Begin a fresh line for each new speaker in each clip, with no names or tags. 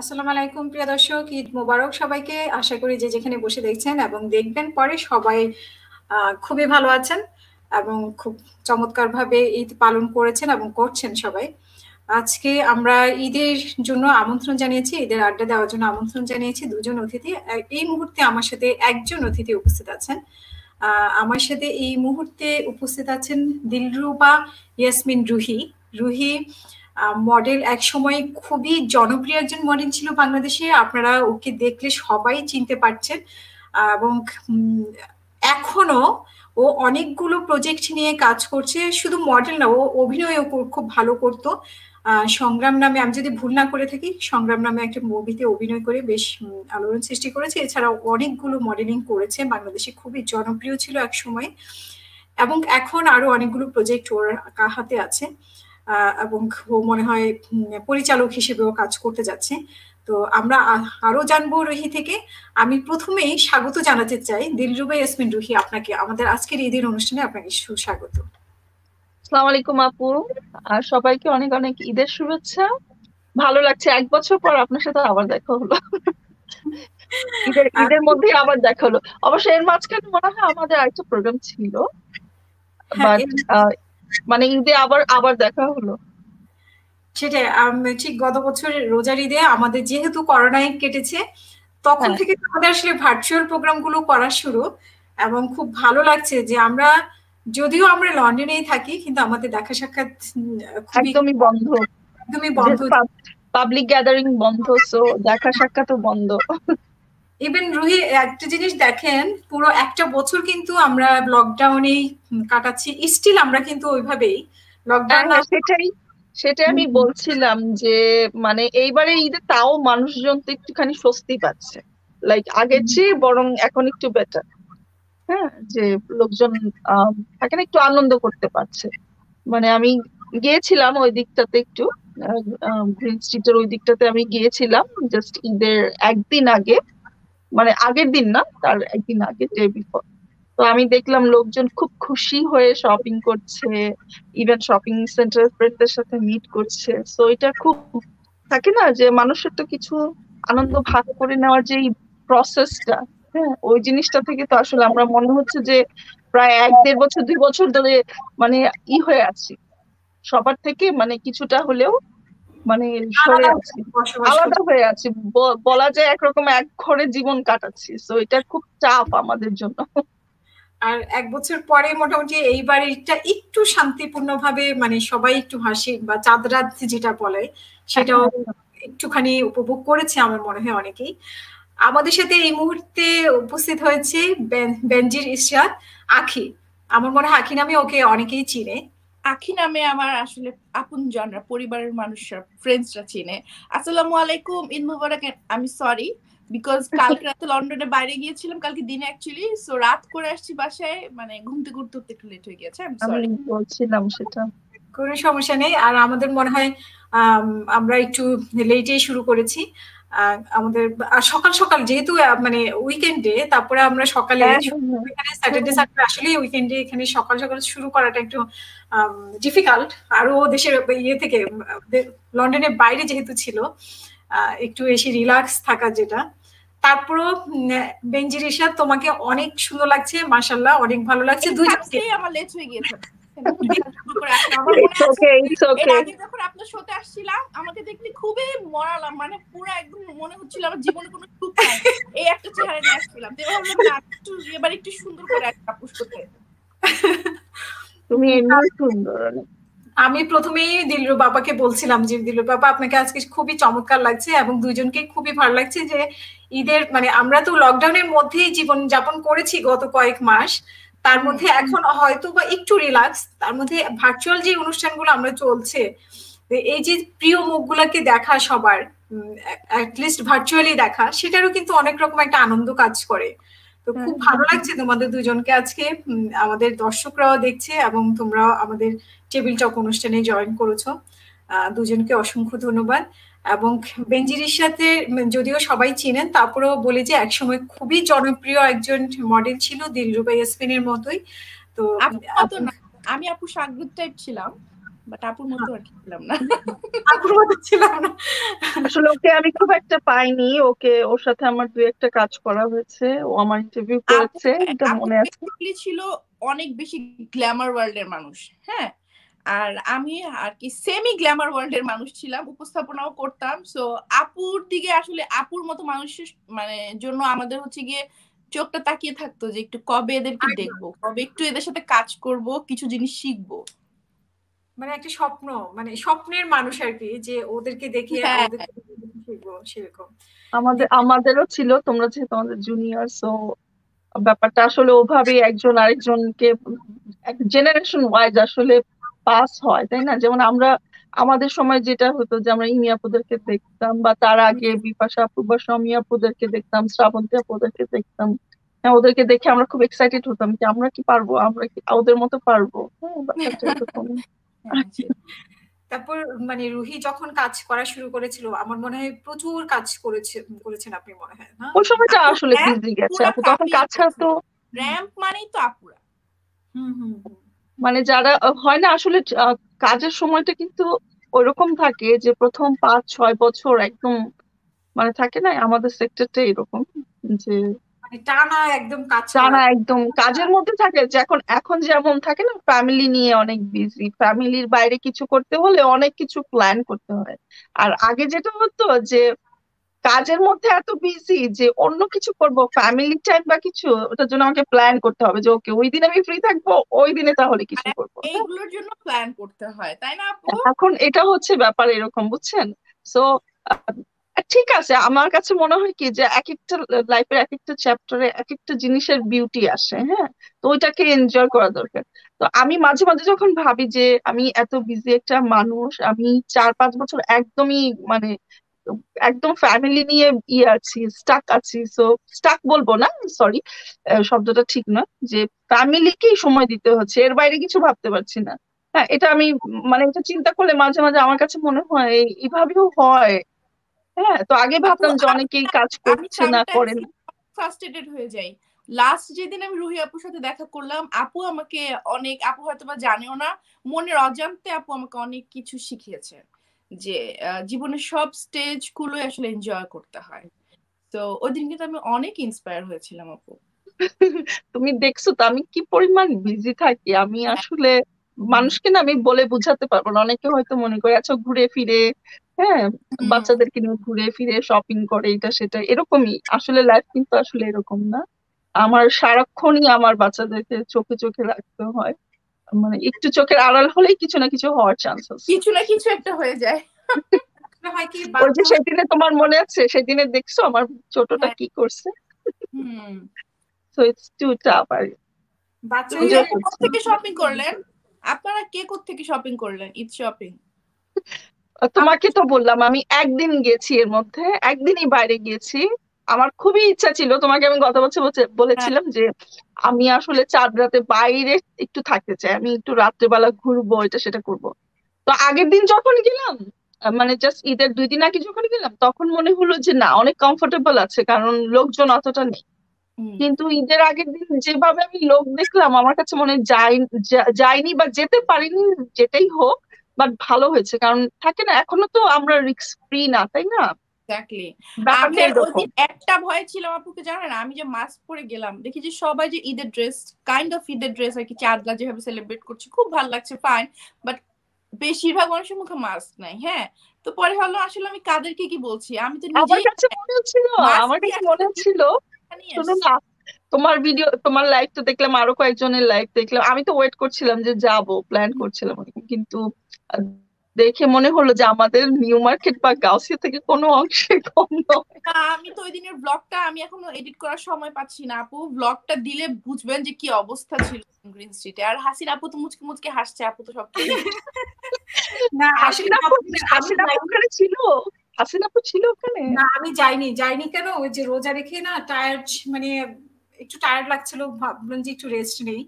আসসালামু আলাইকুম, প্রিয় দর্শক। ঈদ মোবারক সবাইকে। আশা করি যে যেখানে বসে দেখছেন এবং দেখবেন পরে সবাই খুবই ভালো আছেন এবং খুব চমৎকার ভাবে ঈদ পালন করেছেন এবং করছেন সবাই। আজকে আমরা ঈদের জন্য আমন্ত্রণ জানিয়েছি, ঈদের আড্ডা দেওয়ার জন্য আমন্ত্রণ জানিয়েছি দুজন অতিথি। এই মুহূর্তে আমার সাথে একজন অতিথি উপস্থিত আছেন। আমার সাথে এই মুহূর্তে উপস্থিত আছেন দিলরুবা ইয়াসমিন রুহি। রুহি মডেল এক সময় খুবই জনপ্রিয় একজন মডেল ছিল বাংলাদেশে। আপনারা ওকে দেখলে সবাই চিনতে পারছেন। এবং এখনও ও অনেকগুলো প্রজেক্ট নিয়ে কাজ করছে। শুধু মডেল না, ও অভিনয়ও খুব ভালো করতো। সংগ্রাম নামে, আমি যদি ভুল না করে থাকি, সংগ্রাম নামে একটা মুভিতে অভিনয় করে বেশ আলোড়ন সৃষ্টি করেছে। এছাড়াও অনেকগুলো মডেলিং করেছে। বাংলাদেশে খুবই জনপ্রিয় ছিল এক সময় এবং এখন আরও অনেকগুলো প্রজেক্ট ওর হাতে আছে। এবং মনে হয় পরিচালক হিসেবেও কাজ করতে যাচ্ছে। তো আমরা আরও জানব রুহি থেকে। আমি প্রথমেই স্বাগত জানাতে চাই দিলরুবা ইয়াসমিন রুহি আপনাকে। আমাদের আজকের ঈদের অনুষ্ঠানে আপনাকে সুস্বাগত।
আসসালামু আলাইকুম আপু। আর সবাইকে অনেক অনেক ঈদের শুভেচ্ছা। ভালো লাগছে। এক বছর পর আপনার সাথে আবার দেখা হলো। ঈদের ঈদের মধ্যে আবার দেখা হলো। অবশ্য এর মাঝখানে মনে হয় আমাদের আরেকটা প্রোগ্রাম ছিল। বাট হ্যাঁ, মানে ঈদে আবার আবার দেখা হলো।
সেটাই ঠিক গত বছর রোজার ঈদে আমাদের যেহেতু করোনায় কেটেছে তখন হ্যাঁ। থেকে আমাদের আসলে ভার্চুয়াল প্রোগ্রামগুলো করা শুরু এবং খুব ভালো লাগছে যে আমরা যদিও আমরা লন্ডনেই থাকি কিন্তু আমাদের দেখা সাক্ষাৎ
একদমই বন্ধ।
একদমই বন্ধ।
পাবলিক গ্যাদারিং বন্ধ সো দেখা সাক্ষাৎও বন্ধ।
ইভেন রুহি একটা জিনিস দেখেন পুরো একটা বছর কিন্তু আমরা লকডাউনেই কাটাচ্ছি স্টিল আমরা কিন্তু ওইভাবেই
লকডাউন হ্যাঁ, সেটাই সেটাই আমি বলছিলাম যে মানে এইবারে ঈদে তাও মানুষজন তো একটুখানি স্বস্তি পাচ্ছে। লাইক আগের চেয়ে বরং এখন একটু বেটার হ্যাঁ যে লোকজন এখানে একটু আনন্দ করতে পারছে। মানে আমি গিয়েছিলাম ওই দিকটাতে একটু গ্রিন স্ট্রিটের ওই দিকটাতে আমি গিয়েছিলাম জাস্ট ঈদের একদিন আগে। মানে আগের দিন না, তার একদিন আগে ডে বিফোর তো আমি দেখলাম লোকজন খুব খুশি হয়ে শপিং করছে ইভেন শপিং সেন্টার ফ্রেন্ডদের সাথে মিট করছে। তো এটা খুব থাকে না যে মানুষের তো কিছু আনন্দ ভাগ করে নেওয়ার যে প্রসেসটা হ্যাঁ ওই জিনিসটা থেকে তো আসলে আমরা মনে হচ্ছে যে প্রায় এক দেড় বছর, দুই বছর ধরে মানে ই হয়ে আছি। সবার থেকে মানে কিছুটা হলেও মানে সরে আছি। আলাদা হয়ে আছি। বলা যায় একরকম এক ঘরে জীবন কাটাচ্ছি। তো এটা খুব চাপ আমাদের জন্য।
আর এক বছর পরে মোটামুটি এই বাড়িটা একটু শান্তিপূর্ণ ভাবে মানে সবাই একটু হাসি বা চাঁদ রাত যেটা বলে সেটাও একটুখানি উপভোগ করেছে আমার মনে হয় অনেকেই। আমাদের সাথে এই মুহূর্তে উপস্থিত হয়েছে বেনজির ইশরাত আখি। আমার মনে হয় আখি নামে ওকে অনেকেই চিনে।
আখি নামে আমার আসলে আপন জনরা পরিবারের মানুষরা ফ্রেন্ডসরা চিনে। আসসালামু আলাইকুম ইন মুবারক আমি সরি বিকজ কালকে রাতে লন্ডনে বাইরে গিয়েছিলাম কালকে দিনে অ্যাকচুয়ালি সো রাত করে আসছি বাসায় মানে ঘুমতে ঘুরতে উঠতে একটু লেট হয়ে গেছে আমি সরি
বলছিলাম সেটা।
কোনো সমস্যা নেই আর আমাদের মনে হয় আমরা একটু লেটেই শুরু করেছি। আমাদের সকাল সকাল যেহেতু মানে উইকেন্ডে তারপরে আমরা সকালে স্যাটারডে সানডে আসলে উইকেন্ডে এখানে সকাল সকাল শুরু করাটা একটু ডিফিকাল্ট আরও দেশের ইয়ে থেকে লন্ডনের বাইরে যেহেতু ছিল একটু এসে রিল্যাক্স থাকা যেটা। তারপরও বেঞ্জির তোমাকে অনেক সুন্দর লাগছে মাসাল্লাহ অনেক ভালো লাগছে।
দুইজনকে আমার লেট হয়ে গিয়েছে। আপনার শোতে আসছিলাম আমাকে দেখলে খুবই মরালাম মানে পুরো একদম মনে হচ্ছিল আমার জীবনে কোনো সুখ নাই। এই একটা চেহারা নিয়ে আসছিলাম। একটু এবার একটু সুন্দর করে একটা করতে
তুমি এমনি সুন্দর
আমি প্রথমেই দিলরু বাবাকে বলছিলাম যে দিলরু বাবা আপনাকে আজকে খুবই চমৎকার লাগছে এবং দুইজনকে খুবই ভালো লাগছে যে ঈদের মানে আমরা তো লকডাউনের মধ্যেই জীবন যাপন করেছি গত কয়েক মাস। তার মধ্যে এখন হয়তো বা একটু রিল্যাক্স তার মধ্যে ভার্চুয়াল যে অনুষ্ঠানগুলো আমরা চলছে এই যে প্রিয় মুখগুলোকে দেখা সবার অ্যাটলিস্ট ভার্চুয়ালি দেখা সেটারও কিন্তু অনেক রকম একটা আনন্দ কাজ করে। তো খুব ভালো লাগছে তোমাদের দুজনকে আজকে আমাদের দর্শকরাও দেখছে এবং তোমরাও আমাদের টেবিল টক অনুষ্ঠানে জয়েন করেছ। দুজনকে অসংখ্য ধন্যবাদ। এবং বেঞ্জিরির সাথে যদিও সবাই চিনেন তারপরেও বলি যে একসময় খুবই জনপ্রিয় একজন মডেল ছিল দিলরুবা ইয়াসমিনের মতোই। তো
আমি আপু সাগরুদ টাইপ ছিলাম বাট আপুর মতো আর কি ছিলাম না।
আপুর মতো ছিলাম না।
আসলে ওকে আমি খুব একটা পাইনি ওকে ওর সাথে আমার দুই একটা কাজ করা হয়েছে ও আমার ইন্টারভিউ করেছে এটা মনে আছে।
ছিল অনেক বেশি গ্ল্যামার ওয়ার্ল্ডের মানুষ হ্যাঁ? আর আমি আর কি সেমি গ্ল্যামার ওয়ার্ল্ডের মানুষ ছিলাম উপস্থাপনাও করতাম। সো আপুর দিকে আসলে আপুর মতো মানুষের মানে জন্য আমাদের হচ্ছে গিয়ে চোখটা তাকিয়ে থাকতো যে একটু কবে এদেরকে দেখব কবে একটু এদের সাথে কাজ করব কিছু জিনিস শিখব।
মানে একটা স্বপ্ন মানে স্বপ্নের মানুষ আর কি যে ওদেরকে দেখে
হ্যাঁ।
শিখব সেরকম।
আমাদের আমাদেরও ছিল তোমরা যেহেতু আমাদের জুনিয়র সো ব্যাপারটা আসলে ওভাবে একজন আরেকজনকে জেনারেশন ওয়াইজ আসলে পাস হয় তাই না? যেমন আমরা আমাদের সময় যেটা হতো যে আমরা ইমি আপুদেরকে দেখতাম বা তার আগে বিপাশা আপু বা সমী আপুদেরকে দেখতাম শ্রাবন্তী আপুদেরকে দেখতাম। হ্যাঁ ওদেরকে দেখে আমরা খুব এক্সাইটেড হতাম যে আমরা কি পারব? আমরা কি ওদের মতো পারব? হ্যাঁ
হ্যাঁ।
তারপর মানে রুহি যখন কাজ করা শুরু করেছিল আমার মনে হয় প্রচুর কাজ করেছে করেছেন আপনি মনে হয় না?
ওই সময়টা আসলে বিজি গেছে আপু। তখন কাজ ছাড়তো
র্যাম্প মানেই তো আপুরা।
হুম হুম।
মানে যারা হয় না আসলে কাজের সময়টা কিন্তু ওইরকম থাকে যে প্রথম পাঁচ ছয় বছর একদম মানে থাকে না আমাদের সেক্টরটা এরকম যে
মানে টানা একদম কাজ
টানা একদম কাজের মধ্যে থাকে যে এখন এখন যেমন থাকে না ফ্যামিলি নিয়ে অনেক বিজি ফ্যামিলির বাইরে কিছু করতে হলে অনেক কিছু প্ল্যান করতে হয়। আর আগে যেটা হতো যে কাজের মধ্যে এত বিজি যে অন্য কিছু করব ফ্যামিলি টাইম বা কিছু ওটার জন্য আমাকে প্ল্যান করতে হবে যে ওকে ওই দিন আমি ফ্রি থাকব ওই দিনে তাহলে কিছু করব।
এইগুলোর জন্য প্ল্যান করতে হয় তাই না
এখন এটা হচ্ছে ব্যাপার এরকম বুঝছেন? সো ঠিক আছে আমার কাছে মনে হয় কি যে এক একটা লাইফের এক একটা চ্যাপ্টারে এক একটা জিনিসের বিউটি আসে হ্যাঁ? তো ওইটাকে এনজয় করা দরকার। তো আমি মাঝে মাঝে যখন ভাবি যে আমি এত বিজি একটা মানুষ আমি চার পাঁচ বছর একদমই মানে একদম ফ্যামিলি নিয়ে ইয়ে আছি স্টাক আছি সো স্টাক বলব না সরি শব্দটা ঠিক না যে ফ্যামিলিকেই সময় দিতে হচ্ছে এর বাইরে কিছু ভাবতে পারছি না। হ্যাঁ এটা আমি মানে এটা চিন্তা করলে মাঝে মাঝে আমার কাছে মনে হয় এই- এইভাবেও হয়। হ্যাঁ তো আগে ভাবতাম যে অনেকেই কাজ করছে না করেন।
ফ্রাস্ট্রেটেড হয়ে যাই। লাস্ট যেদিন আমি রুহি আপুর সাথে দেখা করলাম আপু আমাকে অনেক আপু হয়তো বা জানেও না মনের অজান্তে আপু আমাকে অনেক কিছু শিখিয়েছে। যে জীবনের সব স্টেজ গুলোই আসলে এনজয় করতে হয়। তো ওই দিন কিন্তু আমি অনেক ইন্সপায়ার হয়েছিলাম আপু।
তুমি দেখছ তো আমি কি পরিমাণ বিজি থাকি? আমি আসলে মানুষকে না আমি বলে বুঝাতে পারব না। অনেকে হয়তো মনে করে আচ্ছা ঘুরে ফিরে। হ্যাঁ বাচ্চাদেরকে নিয়ে ঘুরে ফিরে শপিং করে এটা সেটা এরকমই। আসলে লাইফ কিন্তু আসলে এরকম না। আমার সারাক্ষণই আমার বাচ্চাদেরকে চোখে চোখে রাখতে হয়। মানে একটু চোখের আড়াল হলেই কিছু না কিছু হওয়ার চান্স আছে
কিছু না কিছু একটা হয়ে যায়।
ওই যে সেদিনে তোমার মনে আছে? সেদিনে দেখছ আমার ছোটটা
হ্যাঁ।
কি করছে? সো ইটস টু টাফ আর
থেকে শপিং করলেন? আপনারা কে থেকে শপিং করলেন? ঈদ শপিং
তোমাকে তো বললাম আমি একদিন গেছি এর মধ্যে একদিনই বাইরে গিয়েছি আমার খুবই ইচ্ছা ছিল তোমাকে আমি গত বছর বলেছিলাম যে আমি আসলে চাঁদ রাতে বাইরে একটু থাকতে চাই আমি একটু রাত্রেবেলা ঘুরবো এটা সেটা করব। তো আগের দিন যখন গেলাম মানে জাস্ট ঈদের দুই দিন আগে যখন গেলাম তখন মনে হলো যে না অনেক কমফোর্টেবল আছে কারণ লোকজন অতটা নেই। কিন্তু ঈদের আগের দিন যেভাবে আমি লোক দেখলাম আমার কাছে মনে হয় যাই যা- যাইনি বা যেতে পারিনি যেটাই হোক বাট ভালো হয়েছে। কারণ থাকে না এখনও তো আমরা রিস্ক ফ্রি না তাই না?
এক্স্যাক্টলি
ব্যাপারটা
আমি ওই একটা ভয় ছিলাম আপুকে জানেন আমি যে মাস্ক পরে গেলাম দেখি যে সবাই যে ঈদের ড্রেস কাইন্ড অফ ঈদের ড্রেস আর কি চাঁদরা যেভাবে সেলিব্রেট করছে খুব ভালো লাগছে ফাইন বাট বেশিরভাগ মানুষের মুখে মাস্ক নাই হ্যাঁ? তো পরে হলো আসলে আমি কাদেরকে কি বলছি? আমি তো
আমার কাছে মনে হচ্ছিল আমার কাছে মনে হচ্ছিল না তোমার ভিডিও তোমার লাইভ তো দেখলাম আরও কয়েকজনের লাইভ দেখলাম আমি তো ওয়েট করছিলাম যে যাব প্ল্যান করছিলাম। কিন্তু দেখে মনে হলো যে আমাদের নিউ মার্কেট বা গাউসিয়া থেকে কোনো অংশে কম নয়।
আমি তো ওই দিনের ব্লগটা আমি এখনও এডিট করার সময় পাচ্ছি না আপু। ব্লগটা দিলে বুঝবেন যে কি অবস্থা ছিল গ্রিন স্ট্রিটে আর হাসির আপু তো মুচকে মুচকে হাসছে আপু তো সব
না
হাসিনা আপু
আমি
হাসিনা আপু ওখানে ছিল? হাসিনা আপু ছিল ওখানে?
না আমি যাইনি। যাইনি কেন? ওই যে রোজা রেখে না টায়ার্ড মানে একটু টায়ার্ড লাগছিল ভাবলাম যে একটু রেস্ট নেই।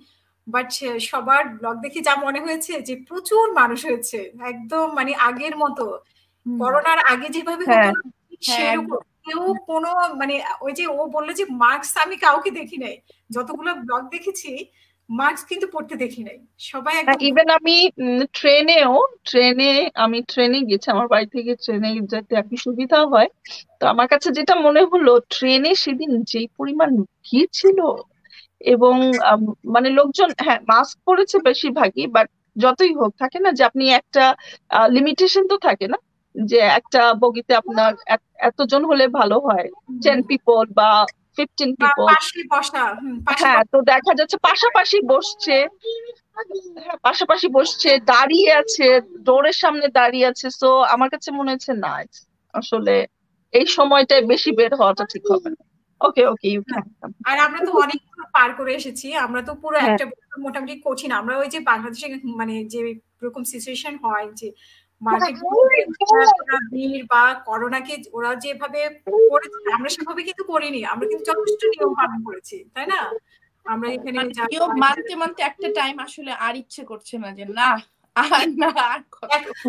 বাট সবার ব্লগ দেখে যা মনে হয়েছে যে প্রচুর মানুষ হয়েছে একদম মানে আগের মতো। করোনার আগে যেভাবে
হ্যাঁ।
সেরকম। কেউ কোনো মানে ওই যে ও বলল যে মাস্ক আমি কাউকে দেখি নাই। যতগুলো ব্লগ দেখেছি মাস্ক কিন্তু পড়তে দেখি নাই। সবাই
হ্যাঁ ইভেন আমি ট্রেনেও ট্রেনে আমি ট্রেনে গেছি আমার বাড়ি থেকে ট্রেনে যেতে কি সুবিধা হয়। তো আমার কাছে যেটা মনে হলো ট্রেনে সেদিন যেই পরিমাণ ভিড় ছিল এবং মানে লোকজন হ্যাঁ মাস্ক পরেছে বেশিরভাগই বাট যতই হোক থাকে না যে আপনি একটা লিমিটেশন তো থাকে না যে একটা বগিতে আপনার এতজন হলে ভালো হয়। টেন পিপল বা ফিফটিন পিপল হ্যাঁ তো দেখা যাচ্ছে পাশাপাশি বসছে। হ্যাঁ পাশাপাশি বসছে দাঁড়িয়ে আছে ডোরের সামনে দাঁড়িয়ে আছে সো আমার কাছে মনে হচ্ছে না আসলে এই সময়টায় বেশি বের হওয়াটা ঠিক হবে না। ওকে ওকে ক্যান
আর আমরা তো অনেক পার করে এসেছি আমরা তো পুরো
হ্যাঁ।
একটা মোটামুটি কঠিন আমরা ওই যে বাংলাদেশে মানে যে রকম সিচুয়েশন হয় যে ভিড় বা করোনাকে ওরা যেভাবে করেছে আমরা সেভাবে কিন্তু করিনি আমরা কিন্তু যথেষ্ট নিয়ম পালন করেছি তাই না আমরা এখানে
মানে নিয়ম মানতে মানতে একটা টাইম আসলে আর ইচ্ছে করছে না যে না।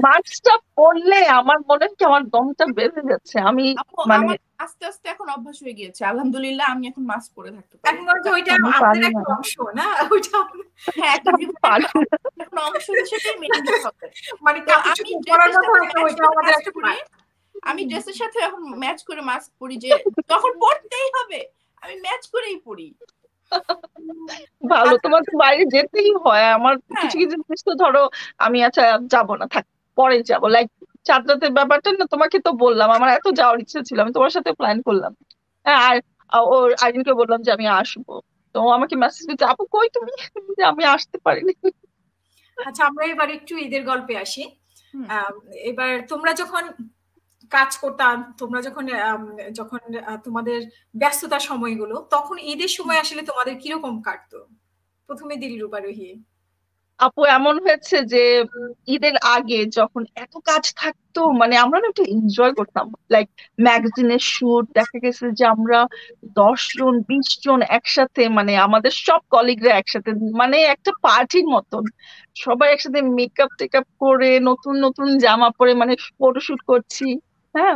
মাস্কটা পরলে আমার মনে হচ্ছে আমার দমটা বেড়ে যাচ্ছে। আমি মানে
আস্তে আস্তে এখন অভ্যাস হয়ে গিয়েছে। আলহামদুলিল্লাহ আমি এখন মাস্ক পরে থাকতে পারি।
এখন বলছে ওইটা একটা অংশ না? ওইটা
হ্যাঁ একটা
পারি।
এখন অংশ হিসেবে মেনে নিতে হবে
মানে
আমি
পরার
সাথে
ওইটা আমাদের একটা
পরি। আমি ড্রেসের সাথে এখন ম্যাচ করে মাস্ক পরি যে তখন পড়তেই হবে। আমি ম্যাচ করেই পড়ি।
ভালো তোমার তো বাইরে যেতেই হয় আমার
হ্যাঁ।
কিছু কিছু জিনিস তো ধরো আমি আচ্ছা যাব না থাক পরে যাব। লাইক চাঁদরাতের ব্যাপারটা না তোমাকে তো বললাম আমার এত যাওয়ার ইচ্ছা ছিল আমি তোমার সাথে প্ল্যান করলাম। হ্যাঁ আর ওর আইরিনকে বললাম যে আমি আসব। তো আমাকে মেসেজ দিচ্ছে আপু কই তুমি? যে আমি আসতে পারিনি।
আচ্ছা আমরা এবার একটু ঈদের গল্পে আসি। এবার তোমরা যখন কাজ করতাম, তোমরা যখন যখন তোমাদের ব্যস্ততার সময়গুলো, তখন ঈদের সময় আসলে তোমাদের কীরকম কাটতো? প্রথমে দিলরুবা রোহি
আপু, এমন হয়েছে যে, ঈদের আগে যখন এত কাজ থাকতো মানে আমরা না একটু এনজয় করতাম। লাইক ম্যাগাজিনের শুট দেখা গেছে যে আমরা দশ জন, বিশ জন একসাথে মানে আমাদের সব কলিগরা একসাথে মানে একটা পার্টির মতন। সবাই একসাথে মেকআপ টেকআপ করে, নতুন নতুন জামা পরে মানে ফটোশুট করছি। হ্যাঁ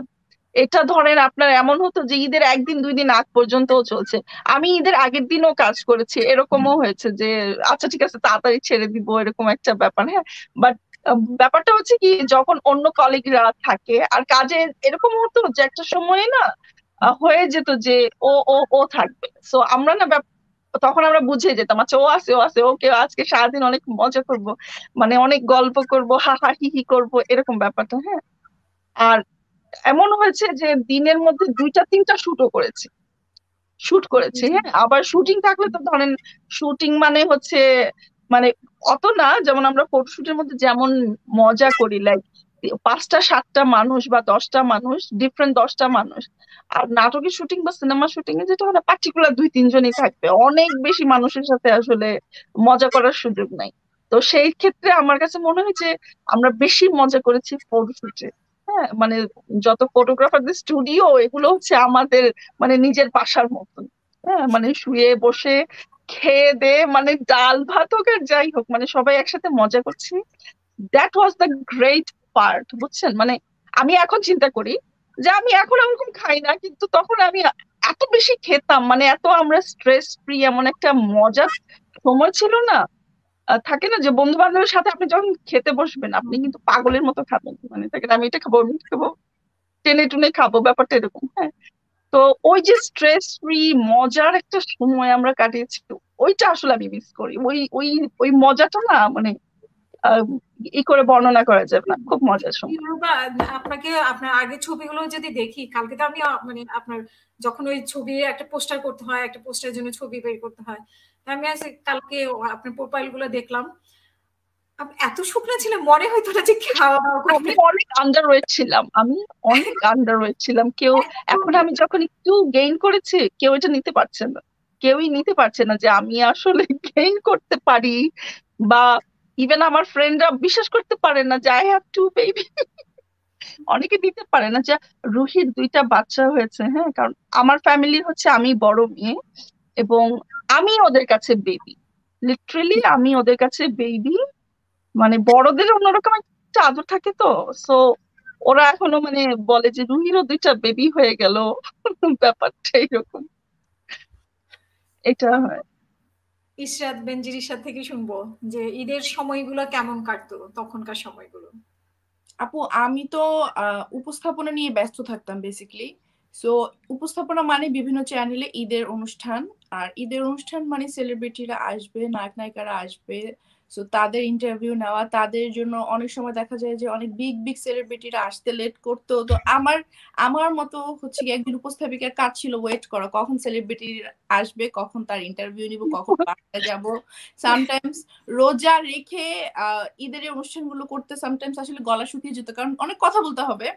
এটা ধরেন আপনার এমন হতো যে ঈদের একদিন দুই দিন আগ পর্যন্তও চলছে। আমি ঈদের আগের দিনও কাজ করেছি এরকমও হয়েছে যে আচ্ছা ঠিক আছে তাড়াতাড়ি ছেড়ে দিব এরকম একটা ব্যাপার হ্যাঁ। বাট ব্যাপারটা হচ্ছে কি যখন অন্য কলিগরা থাকে আর কাজে এরকম হতো যে একটা সময়ে না হয়ে যেত যে ও ও ও থাকবে। সো আমরা না তখন আমরা বুঝে যেতাম আচ্ছা ও আছে ও আছে ওকে আজকে সারাদিন অনেক মজা করব মানে অনেক গল্প করব হা হা হি হি করব এরকম ব্যাপারটা হ্যাঁ। আর এমন হয়েছে যে দিনের মধ্যে দুইটা তিনটা শুটও করেছি। শুট করেছি হ্যাঁ আবার শুটিং থাকলে তো ধরেন শুটিং মানে হচ্ছে মানে অত না যেমন আমরা ফটোশুটের মধ্যে যেমন মজা করি লাইক পাঁচটা সাতটা মানুষ বা দশটা মানুষ ডিফারেন্ট দশটা মানুষ আর নাটকের শুটিং বা সিনেমা শুটিং এ যেটা হয় পার্টিকুলার দুই তিনজনই থাকবে। অনেক বেশি মানুষের সাথে আসলে মজা করার সুযোগ নাই। তো সেই ক্ষেত্রে আমার কাছে মনে হয় যে আমরা বেশি মজা করেছি ফটোশুটে মানে যত ফটোগ্রাফারদের স্টুডিও এগুলো হচ্ছে আমাদের মানে নিজের বাসার মতন। হ্যাঁ মানে শুয়ে বসে, খেয়ে দে মানে ডাল ভাত হোক আর যাই হোক মানে সবাই একসাথে মজা করছি। That was the great part বুঝছেন? মানে আমি এখন চিন্তা করি যে আমি এখন ওরকম খাই না, কিন্তু তখন আমি এত বেশি খেতাম মানে এত আমরা স্ট্রেস ফ্রি এমন একটা মজার সময় ছিল না। থাকে না যে বন্ধু বান্ধবের সাথে আপনি যখন খেতে বসবেন আপনি কিন্তু পাগলের মতো খাবেন মানে থাকে না, আমি এটা খাব আমি খাব টেনে টুনে খাব ব্যাপারটা এরকম হ্যাঁ। তো ওই যে স্ট্রেস ফ্রি মজার একটা সময় আমরা কাটিয়েছি ওইটা আসলে আমি মিস করি। ওই ওই ওই মজাটা না মানে ই করে বর্ণনা করা যাবে না খুব মজার সময়।
আপনাকে আপনার আগের ছবিগুলো যদি দেখি কালকে তো আমি মানে আপনার যখন ওই ছবি একটা পোস্টার করতে হয় একটা পোস্টারের জন্য ছবি বের করতে হয় আমি কালকে আপনার প্রোফাইলগুলো দেখলাম। এত শুকনো ছিলেন মনে হয়তো না যে খাওয়া
আমি অনেক আন্ডার ওয়েট ছিলাম আমি অনেক আন্ডার ছিলাম। কেউ এখন আমি যখন একটু গেইন করেছি কেউ এটা নিতে পারছে না। কেউই নিতে পারছে না যে আমি আসলে গেইন করতে পারি বা ইভেন আমার ফ্রেন্ডরা বিশ্বাস করতে পারে না যে আই হ্যাভ টু বেবি অনেকে দিতে পারে না যে রুহির দুইটা বাচ্চা হয়েছে হ্যাঁ? কারণ আমার ফ্যামিলি হচ্ছে আমি বড় মেয়ে। এবং আমি ওদের কাছে বেবি লিটারেলি আমি ওদের কাছে বেবি মানে বড়দের অন্যরকম একটা আদর থাকে তো। সো ওরা এখনও মানে বলে যে রুহিরও দুইটা বেবি হয়ে গেল। ব্যাপারটা এরকম। এটা হয়।
ইশরাত বেনজির ইশরাত থেকে শুনব যে ঈদের সময়গুলো কেমন কাটতো তখনকার সময়গুলো?
আপু আমি তো উপস্থাপনা নিয়ে ব্যস্ত থাকতাম বেসিক্যালি সো উপস্থাপনা মানে বিভিন্ন চ্যানেলে ঈদের অনুষ্ঠান আর ঈদের অনুষ্ঠান মানে সেলিব্রিটিরা আসবে নায়ক নায়িকারা আসবে। সো তাদের ইন্টারভিউ নেওয়া তাদের জন্য অনেক সময় দেখা যায় যে অনেক বিগ বিগ সেলিব্রিটিরা আসতে লেট করতো। তো আমার আমার মতো হচ্ছে কি একদিন উপস্থাপিকার কাজ ছিল ওয়েট করা। কখন সেলিব্রিটি আসবে কখন তার ইন্টারভিউ নিব কখন বাসায় যাব। সামটাইমস রোজা রেখে ঈদের অনুষ্ঠানগুলো করতে সামটাইমস আসলে গলা শুকিয়ে যেত। কারণ অনেক কথা বলতে হবে।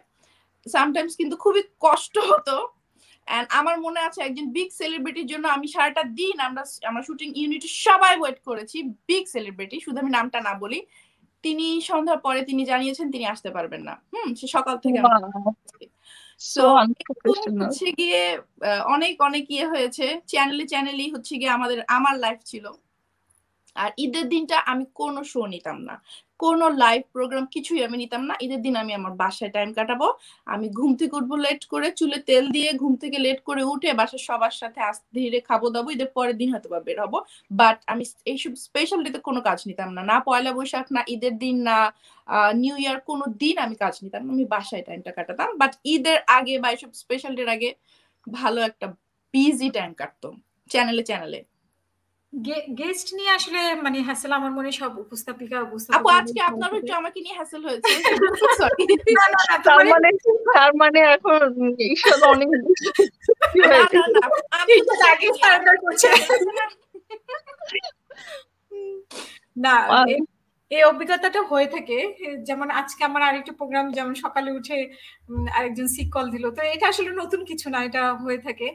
সামটাইমস কিন্তু খুবই কষ্ট হতো। আমার মনে আছে একজন বিগ সেলিব্রিটির জন্য আমি সারাটা দিন আমরা আমরা শুটিং ইউনিট সবাই ওয়েট করেছি বিগ সেলিব্রিটি শুধু আমি নামটা না বলি। তিনি সন্ধ্যার পরে তিনি জানিয়েছেন তিনি আসতে পারবেন না। হুম সে সকাল থেকে সো হচ্ছে গিয়ে অনেক অনেক ইয়ে হয়েছে। চ্যানেলে চ্যানেলই হচ্ছে গিয়ে আমাদের আমার লাইফ ছিল। আর ঈদের দিনটা আমি কোনো শো নিতাম না। কোনো লাইভ প্রোগ্রাম কিছুই আমি নিতাম না। ঈদের দিন আমি আমার বাসায় টাইম কাটাবো। আমি ঘুম থেকে উঠবো লেট করে, চুলে তেল দিয়ে ঘুম থেকে লেট করে উঠে বাসার সবার সাথে আস্তে ধীরে খাব দাবো। ঈদের পরের দিন হয়তো বা বের হব। বাট আমি এইসব স্পেশাল ডেতে কোনো কাজ নিতাম না। না পয়লা বৈশাখ, না ঈদের দিন, না নিউ ইয়ার কোনো দিন আমি কাজ নিতাম আমি বাসায় টাইমটা কাটাতাম। বাট ঈদের আগে বা এইসব স্পেশাল ডের আগে ভালো একটা বিজি টাইম কাটতো চ্যানেলে চ্যানেলে
গেস্ট নিয়ে আসলে মানে হ্যাসেল আমার মনে সব উপস্থাপিকা
আপু আজকে আপনারও একটু আমাকে নিয়ে হ্যাসেল হয়েছে।
তার মানে তার মানে এখন ঈশ্বর অনেক
না এই অভিজ্ঞতাটা হয়ে থাকে। যেমন আজকে আমার আরেকটা প্রোগ্রাম যেমন সকালে উঠে আরেকজন সিক কল দিল। তো এটা আসলে নতুন কিছু না এটা হয়ে থাকে।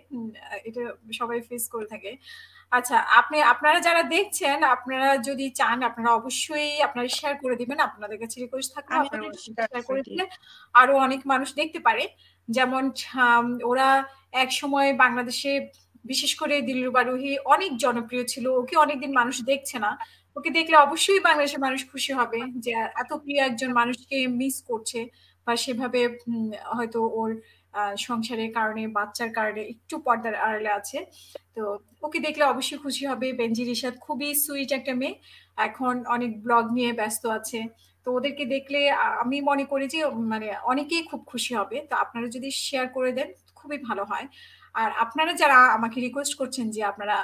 এটা সবাই ফেস করে থাকে। আচ্ছা আপনি আপনারা যারা দেখছেন আপনারা যদি চান আপনারা অবশ্যই আপনারা শেয়ার করে দিবেন। আপনাদের কাছে রিকোয়েস্ট থাকবে আপনারা শেয়ার করে দিলে আরও অনেক মানুষ দেখতে পারে। যেমন ওরা এক সময় বাংলাদেশে বিশেষ করে দিলরুবা রুহি অনেক জনপ্রিয় ছিল। ওকে অনেকদিন মানুষ দেখছে না। ওকে দেখলে অবশ্যই বাংলাদেশের মানুষ খুশি হবে যে এত প্রিয় একজন মানুষকে মিস করছে বা সেভাবে হয়তো ওর সংসারের কারণে, বাচ্চার কারণে একটু পর্দার আড়ালে আছে। তো ওকে দেখলে অবশ্যই খুশি হবে। বেঞ্জি রিশাদ খুবই সুইট একটা মেয়ে। এখন অনেক ব্লগ নিয়ে ব্যস্ত আছে। তো ওদেরকে দেখলে আমি মনে করি যে মানে অনেকেই খুব খুশি হবে। তো আপনারা যদি শেয়ার করে দেন, খুবই ভালো হয়। আর আপনারা যারা আমাকে রিকোয়েস্ট করছেন যে আপনারা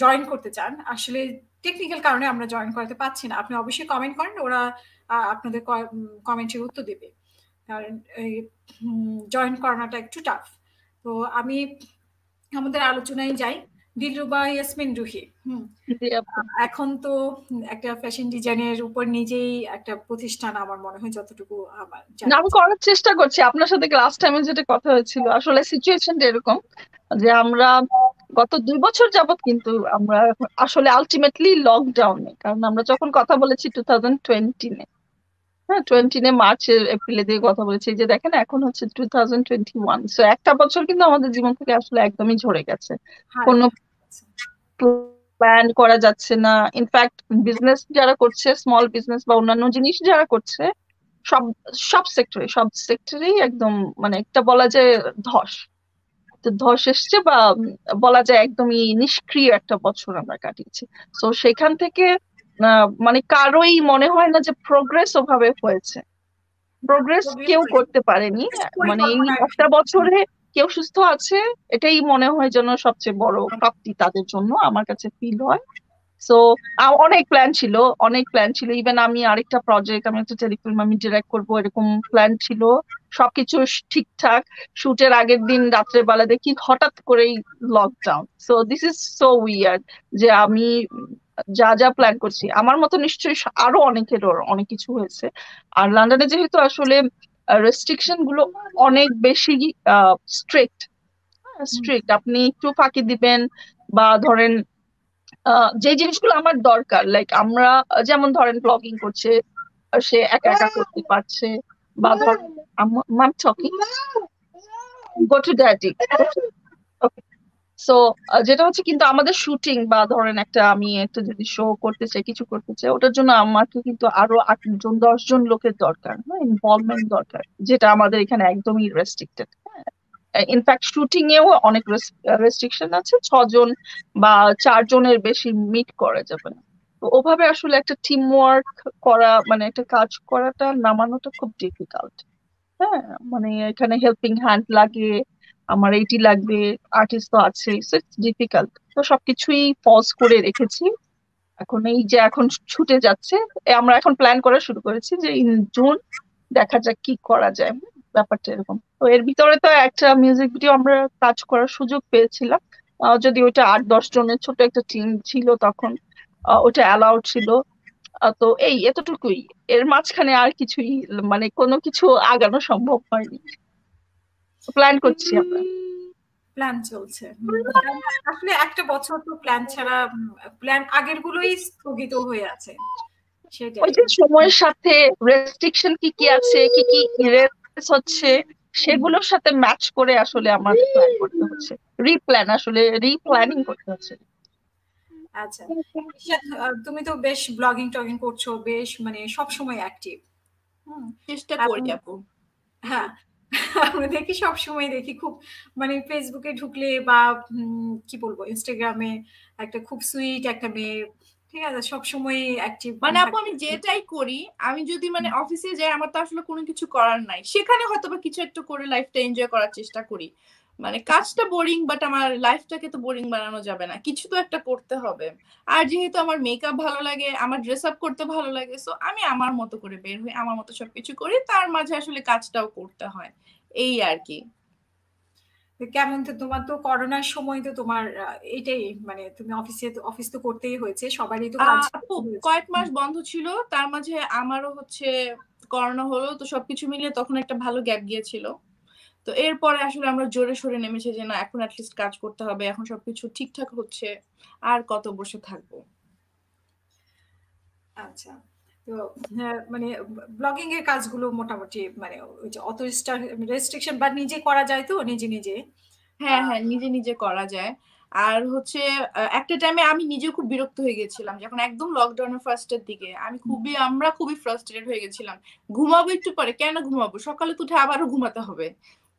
জয়েন করতে চান। আসলে টেকনিক্যাল কারণে আমরা জয়েন করতে পারছি না। আপনি অবশ্যই কমেন্ট করেন ওরা আপনাদের কমেন্টের উত্তর দেবে। কারণ জয়েন করানোটা একটু টাফ তো আমি আমাদের আলোচনায় যাই। দিলরুবা ইয়াসমিন রুহি এখন তো একটা ফ্যাশন ডিজাইনের উপর নিজেই একটা প্রতিষ্ঠান আমার মনে হয় যতটুকু আমার
আমি করার চেষ্টা করছি। আপনার সাথে লাস্ট টাইমে যেটা কথা হয়েছিল আসলে সিচুয়েশনটা এরকম যে আমরা গত দুই বছর যাবত কিন্তু আমরা আসলে আলটিমেটলি লকডাউনে কারণ আমরা যখন কথা বলেছি টু থাউজেন্ড টোয়েন্টিনে হ্যাঁ টোয়েন্টিনে মার্চের এপ্রিলে দিয়ে কথা বলেছি। যে দেখেন এখন হচ্ছে two thousand twenty one so একটা বছর কিন্তু আমাদের জীবন থেকে আসলে একদমই ঝরে গেছে। কোনো প্ল্যান করা যাচ্ছে না। ইনফ্যাক্ট বিজনেস যারা করছে স্মল বিজনেস বা অন্যান্য জিনিস যারা করছে সব সব সেক্টরে সব সেক্টরেই একদম মানে একটা বলা যায় ধস। ধস এসছে বা বলা যায় একদমই নিষ্ক্রিয় একটা বছর আমরা কাটিয়েছি। তো সেখান থেকে মানে কারোই মনে হয় না যে প্রোগ্রেস ওভাবে হয়েছে। প্রোগ্রেস কেউ করতে পারেনি। মানে এই একটা বছরে কেউ সুস্থ আছে এটাই মনে হয় যেন সবচেয়ে বড় প্রাপ্তি তাদের জন্য আমার কাছে ফিল হয়। সো অনেক প্ল্যান ছিল, অনেক প্ল্যান ছিল। ইভেন আমি আরেকটা প্রজেক্ট আমি একটা টেলিফিল্ম আমি ডিরেক্ট করব, এরকম প্ল্যান ছিল। সবকিছু ঠিকঠাক। শুটের আগের দিন রাত্রে বেলা দেখি হঠাৎ করেই lockdown so this is so weird যে আমি যা যা প্ল্যান করছি, আমার মতো নিশ্চয়ই আরও অনেকের অনেক কিছু হয়েছে। আর লন্ডনে যেহেতু আসলে রেস্ট্রিকশনগুলো অনেক বেশি স্ট্রিক্ট স্ট্রিক্ট আপনি একটু ফাঁকি দিবেন বা ধরেন যে জিনিসগুলো আমার দরকার লাইক আমরা যেমন ধরেন ব্লগিং করছে সে একা একা করতে পারছে বা ধর mom talking go to daddy so যেটা হচ্ছে কিন্তু আমাদের শুটিং বা ধরেন একটা আমি একটা যদি শো করতে চাই কিছু করতে চাই ওটার জন্য আমাকে কিন্তু আরও আট জন দশ জন লোকের দরকার ইনভলভমেন্ট দরকার যেটা আমাদের এখানে একদমই রেস্ট্রিক্টেড ইনফ্যাক্ট শুটিং এও অনেক রেস্ট্রিকশন আছে। ছজন বা চারজনের বেশি মিট করা যাবে না। তো ওভাবে আসলে একটা টিম ওয়ার্ক করা মানে একটা কাজ করাটা নামানোটা খুব ডিফিকাল্ট হ্যাঁ মানে এখানে হেল্পিং হ্যান্ড লাগে, আমার এইটি লাগবে আর্টিস্ট তো আছে ডিফিকাল্ট তো সবকিছুই পজ করে রেখেছি। এখন এই যে এখন ছুটে যাচ্ছে আমরা এখন প্ল্যান করা শুরু করেছি যে ইন জুন দেখা যাক কি করা যায়। ব্যাপারটা এরকম। তো এর ভিতরে তো একটা মিউজিক ভিডিও আমরা কাজ করার সুযোগ পেয়েছিলাম। যদি ওইটা আট দশ জনের ছোট একটা টিম ছিল তখন ওটা অ্যালাউড ছিল। তো এই এতটুকুই। এর মাঝখানে আর কিছুই মানে কোনো কিছু আগানো সম্ভব হয়নি। প্ল্যান করছি আমরা।
প্ল্যান চলছে। আসলে একটা বছর তো প্ল্যান ছাড়া প্ল্যান আগের গুলোই স্থগিত হয়ে আছে।
ওই যে সময়ের সাথে রেস্ট্রিকশন কি কি আছে কি কি হচ্ছে সেগুলোর সাথে ম্যাচ করে আসলে আমাদের প্ল্যান করতে হচ্ছে। রিপ্ল্যান আসলে রিপ্ল্যানিং করতে হচ্ছে।
আচ্ছা তুমি তো বেশ ব্লগিং টগিং করছ বেশ মানে সব সময় অ্যাক্টিভ
চেষ্টা করি আপু।
হ্যাঁ আমরা দেখি সব সময় দেখি খুব মানে ফেসবুকে ঢুকলে বা কি বলব ইনস্টাগ্রামে একটা খুব সুইট একটা মেয়ে ঠিক আছে সব সময় অ্যাক্টিভ
মানে আপু আমি যেটাই করি আমি যদি মানে অফিসে যাই আমার তো আসলে কোনো কিছু করার নাই। সেখানে হয়তো বা কিছু একটা করে লাইফটা এনজয় করার চেষ্টা করি। মানে কাজটা বোরিং বাট আমার লাইফটাকে তো বোরিং বানানো যাবে না। কিছু তো একটা করতে হবে। আর যেহেতু আমার মেকআপ ভালো লাগে আমার ড্রেস আপ করতে ভালো লাগে সো আমি আমার মতো করে বের হই আমার মতো সবকিছু করি। তার মাঝে আসলে কাজটাও করতে হয়। এই আর কি।
কেমন তো তোমার তো করোনার সময় তো তোমার এটাই মানে তুমি অফিসে অফিস তো করতেই হয়েছে সবারই তো
কয়েক মাস বন্ধ ছিল তার মাঝে আমারও হচ্ছে করোনা হলো তো সবকিছু মিলিয়ে তখন একটা ভালো গ্যাপ গিয়েছিল। তো এরপরে আসলে আমরা জোরে সোরে নেমেছি যে না এখন অ্যাটলিস্ট কাজ করতে হবে এখন সবকিছু ঠিকঠাক হচ্ছে আর কত বসে থাকব।
আচ্ছা। তো হ্যাঁ, মানে ব্লগিং এর কাজগুলো মোটামুটি মানে ওই যে অত রেস্ট্রিকশন বা নিজে করা যায় তো নিজে নিজে?
হ্যাঁ হ্যাঁ নিজে নিজে করা যায়। আর হচ্ছে একটা টাইমে আমি নিজেও খুব বিরক্ত হয়ে গেছিলাম যখন একদম লকডাউনের ফার্স্টের দিকে। আমি খুবই আমরা খুবই ফ্রাস্ট্রেটেড হয়ে গেছিলাম। ঘুমাবো একটু পরে কেন ঘুমাবো? সকালে উঠে আবারও ঘুমাতে হবে।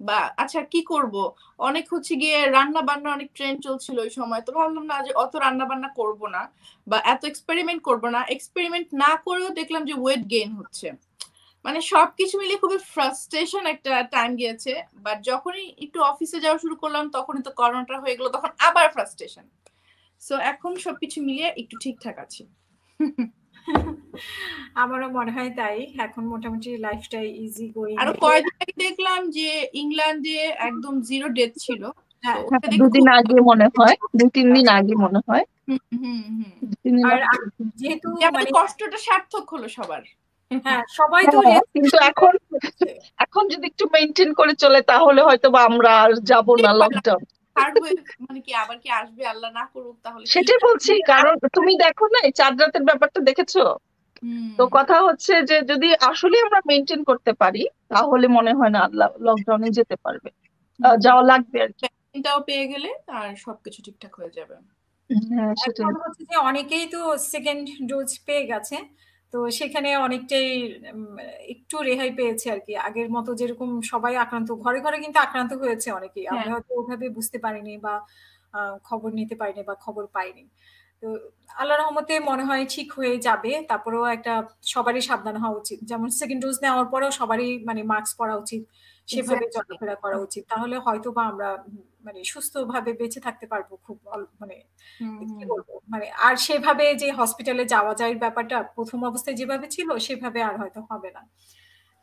বা আচ্ছা কি করব? অনেক হচ্ছে গিয়ে রান্না বান্না অনেক ট্রেন্ড চলছিল ওই সময়। তো ভাবলাম না যে অত রান্না বান্না করব না বা এত এক্সপেরিমেন্ট করব না। এক্সপেরিমেন্ট না করেও দেখলাম যে ওয়েট গেইন হচ্ছে। মানে সবকিছু মিলিয়ে খুবই ফ্রাস্ট্রেশন একটা টাইম গিয়েছে। বাট যখনই একটু অফিসে যাওয়া শুরু করলাম, তখনই তো করোনাটা হয়ে গেলো, তখন আবার ফ্রাস্ট্রেশন সো এখন সবকিছু মিলিয়ে একটু ঠিকঠাক আছে।
আমারও মনে হয় তাই। এখন মোটামুটি লাইফটাই ইজি গোয়িং
আর কয়েকদিন আগে দেখলাম যে ইংল্যান্ডে একদম জিরো ডেথ ছিল।
হ্যাঁ, দুদিন আগে মনে হয় দুই তিন দিন আগে মনে হয়।
যেহেতু মানে কষ্টটা সার্থক হলো সবার।
হ্যাঁ সবাই তো
হ্যাঁ, কিন্তু এখন এখন যদি একটু মেনটেন করে চলে তাহলে হয়তো বা আমরা আর যাব না লকডাউন
মানে কি আবার কি আসবে? আল্লাহ না করুক তাহলে
সেটাই বলছি কারণ তুমি দেখো না এই চাঁদ রাতের ব্যাপারটা দেখেছ? তো কথা হচ্ছে যে যদি আসলে আমরা মেনটেন করতে পারি তাহলে মনে হয় না আল্লাহ লকডাউনে যেতে পারবে। যাওয়া লাগবে আর কি।
পেয়ে গেলে আর সবকিছু ঠিকঠাক হয়ে যাবে।
হ্যাঁ হচ্ছে যে অনেকেই তো সেকেন্ড ডোজ পেয়ে গেছে। তো সেখানে অনেকটাই একটু রেহাই পেয়েছে আর কি আগের মতো যেরকম সবাই আক্রান্ত ঘরে ঘরে কিন্তু আক্রান্ত হয়েছে অনেকেই। আমরা হ্যাঁ। হয়তো ওভাবে বুঝতে পারিনি বা খবর নিতে পারিনি বা খবর পাইনি। তো আল্লাহ রহমতে মনে হয় ঠিক হয়ে যাবে। তারপরেও একটা সবারই সাবধান হওয়া উচিত। যেমন সেকেন্ড ডোজ নেওয়ার পরেও সবারই মানে মাস্ক পরা উচিত। সেভাবে চলাফেরা করা উচিত। তাহলে হয়তো বা আমরা মানে সুস্থভাবে বেঁচে থাকতে পারব খুব মানে কি বলব? মানে আর সেভাবে যে হসপিটালে যাওয়া যায় ব্যাপারটা প্রথম অবস্থায় যেভাবে ছিল সেভাবে আর হয়তো হবে না।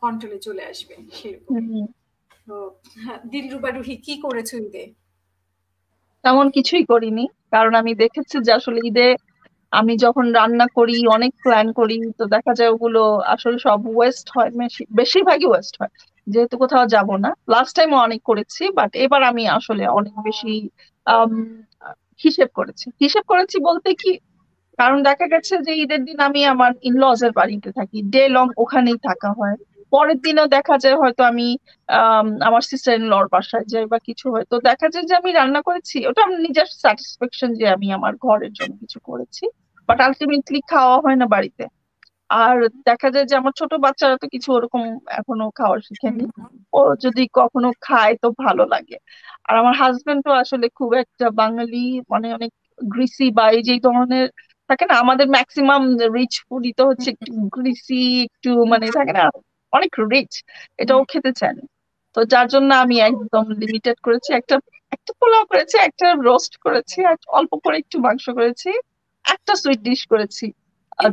কন্ট্রোলে চলে আসবে সেরকম। তো হ্যাঁ, দিলরুবা রুহি কি করেছ ঈদে?
তেমন কিছুই করিনি। কারণ আমি দেখেছি যে আসলে ঈদে আমি যখন রান্না করি, অনেক প্ল্যান করি, তো দেখা যায় ওগুলো আসলে সব ওয়েস্ট হয় বেশিরভাগই ওয়েস্ট হয়। যেহেতু কোথাও যাব না। লাস্ট টাইম অনেক করেছি বাট এবার আমি আসলে অনেক বেশি হিসেব করেছি। হিসেব করেছি বলতে কি, কারণ দেখা গেছে যে ঈদের দিন আমি আমার ইনলজ এর বাড়িতে থাকি। ডে লং ওখানেই থাকা হয়। পরের দিনও দেখা যায় হয়তো আমি আমার সিস্টার ইন লর বাসায় যাই বা কিছু হয়তো দেখা যায় যে আমি রান্না করেছি ওটা আমার নিজের স্যাটিসফ্যাকশন যে আমি আমার ঘরের জন্য কিছু করেছি। বাট আলটিমেটলি খাওয়া হয় না বাড়িতে। আর দেখা যায় যে আমার ছোট বাচ্চারা তো কিছু ওরকম এখনও খাওয়া শিখেনি। ও যদি কখনো খায় তো ভালো লাগে। আর আমার হাজবেন্ডও আসলে খুব একটা বাঙালি মানে অনেক গ্রিসি বা এই যে ধরনের থাকে না আমাদের ম্যাক্সিমাম রিচ ফুডই তো হচ্ছে একটু গ্রিসি একটু মানে থাকে না অনেক রিচ এটাও খেতে চান তো যার জন্য আমি একদম লিমিটেড করেছি একটা একটা পোলাও করেছি একটা রোস্ট করেছি আর অল্প করে একটু মাংস করেছি একটা সুইট ডিশ করেছি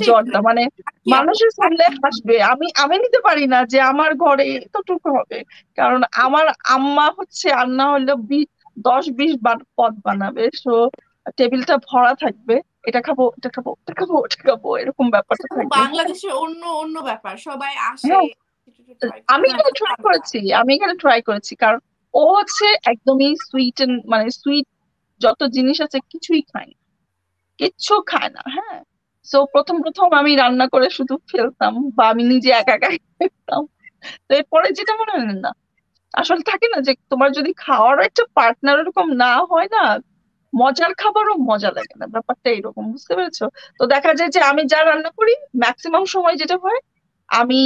জর্দা। মানে মানুষের শুনলে হাসবে। আমি আমি নিতে পারি না যে আমার ঘরে এতটুকু হবে। কারণ আমার আম্মা হচ্ছে রান্না হলো বি- দশ বিশ বা- পদ বানাবে। সো টেবিলটা ভরা থাকবে। এটা খাব এটা খাব এটা খাব ওটা খাব এরকম ব্যাপারটা থাকবে।
বাংলাদেশের অন্য অন্য ব্যাপার। সবাই আসে
আমি। এখানে ট্রাই করেছি আমি এখানে ট্রাই করেছি কারণ ও হচ্ছে একদমই সুইট মানে সুইট যত জিনিস আছে কিছুই খায় না। কিচ্ছু খায় না হ্যাঁ। সো প্রথম প্রথম আমি রান্না করে শুধু ফেলতাম বা আমি নিজে একা একা খেতাম। তো এরপরে যেটা মনে হয় না আসলে থাকে না যে তোমার যদি খাওয়ার একটা পার্টনার এরকম না হয় না মজার খাবারও মজা লাগে না ব্যাপারটা এরকম বুঝতে পেরেছ? তো দেখা যায় যে আমি যা রান্না করি ম্যাক্সিমাম সময় যেটা হয় আমি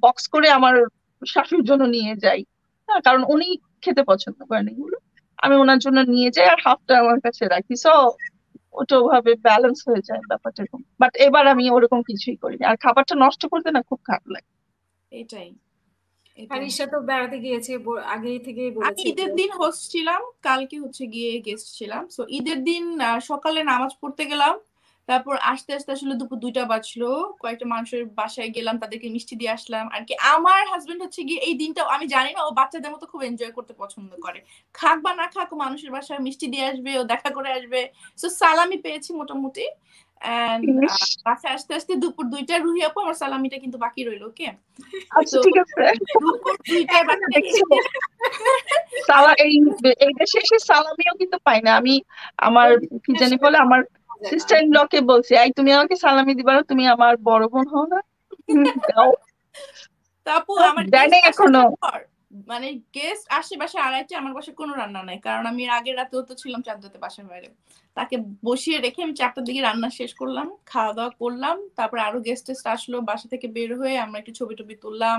বক্স করে আমার শাশুর জন্য নিয়ে যাই। হ্যাঁ কারণ উনি খেতে পছন্দ করেন এগুলো। আমি ওনার জন্য নিয়ে যাই আর হাফটা আমার কাছে রাখি। সো ওটা ওভাবে ব্যালেন্স হয়ে যায় ব্যাপারটা এরকম। বাট এবার আমি ওরকম কিছুই করিনি। আর খাবারটা নষ্ট করতে না খুব খারাপ লাগে।
এটাই।
ঈশা তো বেড়াতে গিয়েছে আগেই থেকেই
আমি ঈদের দিন হোস্ট ছিলাম কালকে হচ্ছে গিয়ে গেস্ট ছিলাম। সো ঈদের দিন আহ, সকালে নামাজ পড়তে গেলাম। তারপর আস্তে আস্তে আসলে দুপুর দুইটা বাজলো কয়েকটা মানুষের বাসায় গেলাম তাদেরকে মিষ্টি দিয়ে আসলাম। আর কি আমার হাজবেন্ড হচ্ছে গিয়ে এই দিনটা আমি জানি না ও বাচ্চাদের মতো খুব এনজয় করতে পছন্দ করে। খাক বা না খাক মানুষের বাসায় মিষ্টি দিয়ে আসবে ও দেখা করে আসবে। সো সালামি পেয়েছি মোটামুটি। বাসায় আসতে আসতে দুপুর দুইটা রুহি আপু আমার সালামিটা কিন্তু বাকি রইল ওকে?
আচ্ছা ঠিক আছে।
দুপুর
এই এই দেশে এসে সালামিও কিন্তু পাই না। আমি আমার কি জানি বলে আমার সিস্টার ইন লকে বলছি এই তুমি আমাকে সালামি দিবা না তুমি আমার বড় বোন হও না।
তাপু আমার
দেয় নাই
guest এখনও। মানে গেস্ট বাসায় আড়াইটে আমার বাসায় কোনো রান্না নাই। কারণ আমি আগের রাতেও তো ছিলাম চারটাতে বাসার বাইরে। তাকে বসিয়ে রেখে আমি চারটার দিকে রান্না শেষ করলাম খাওয়া দাওয়া করলাম। তারপরে আরও গেস্ট টেস্ট আসলো বাসা থেকে বের হয়ে আমরা একটু ছবি টবি তুললাম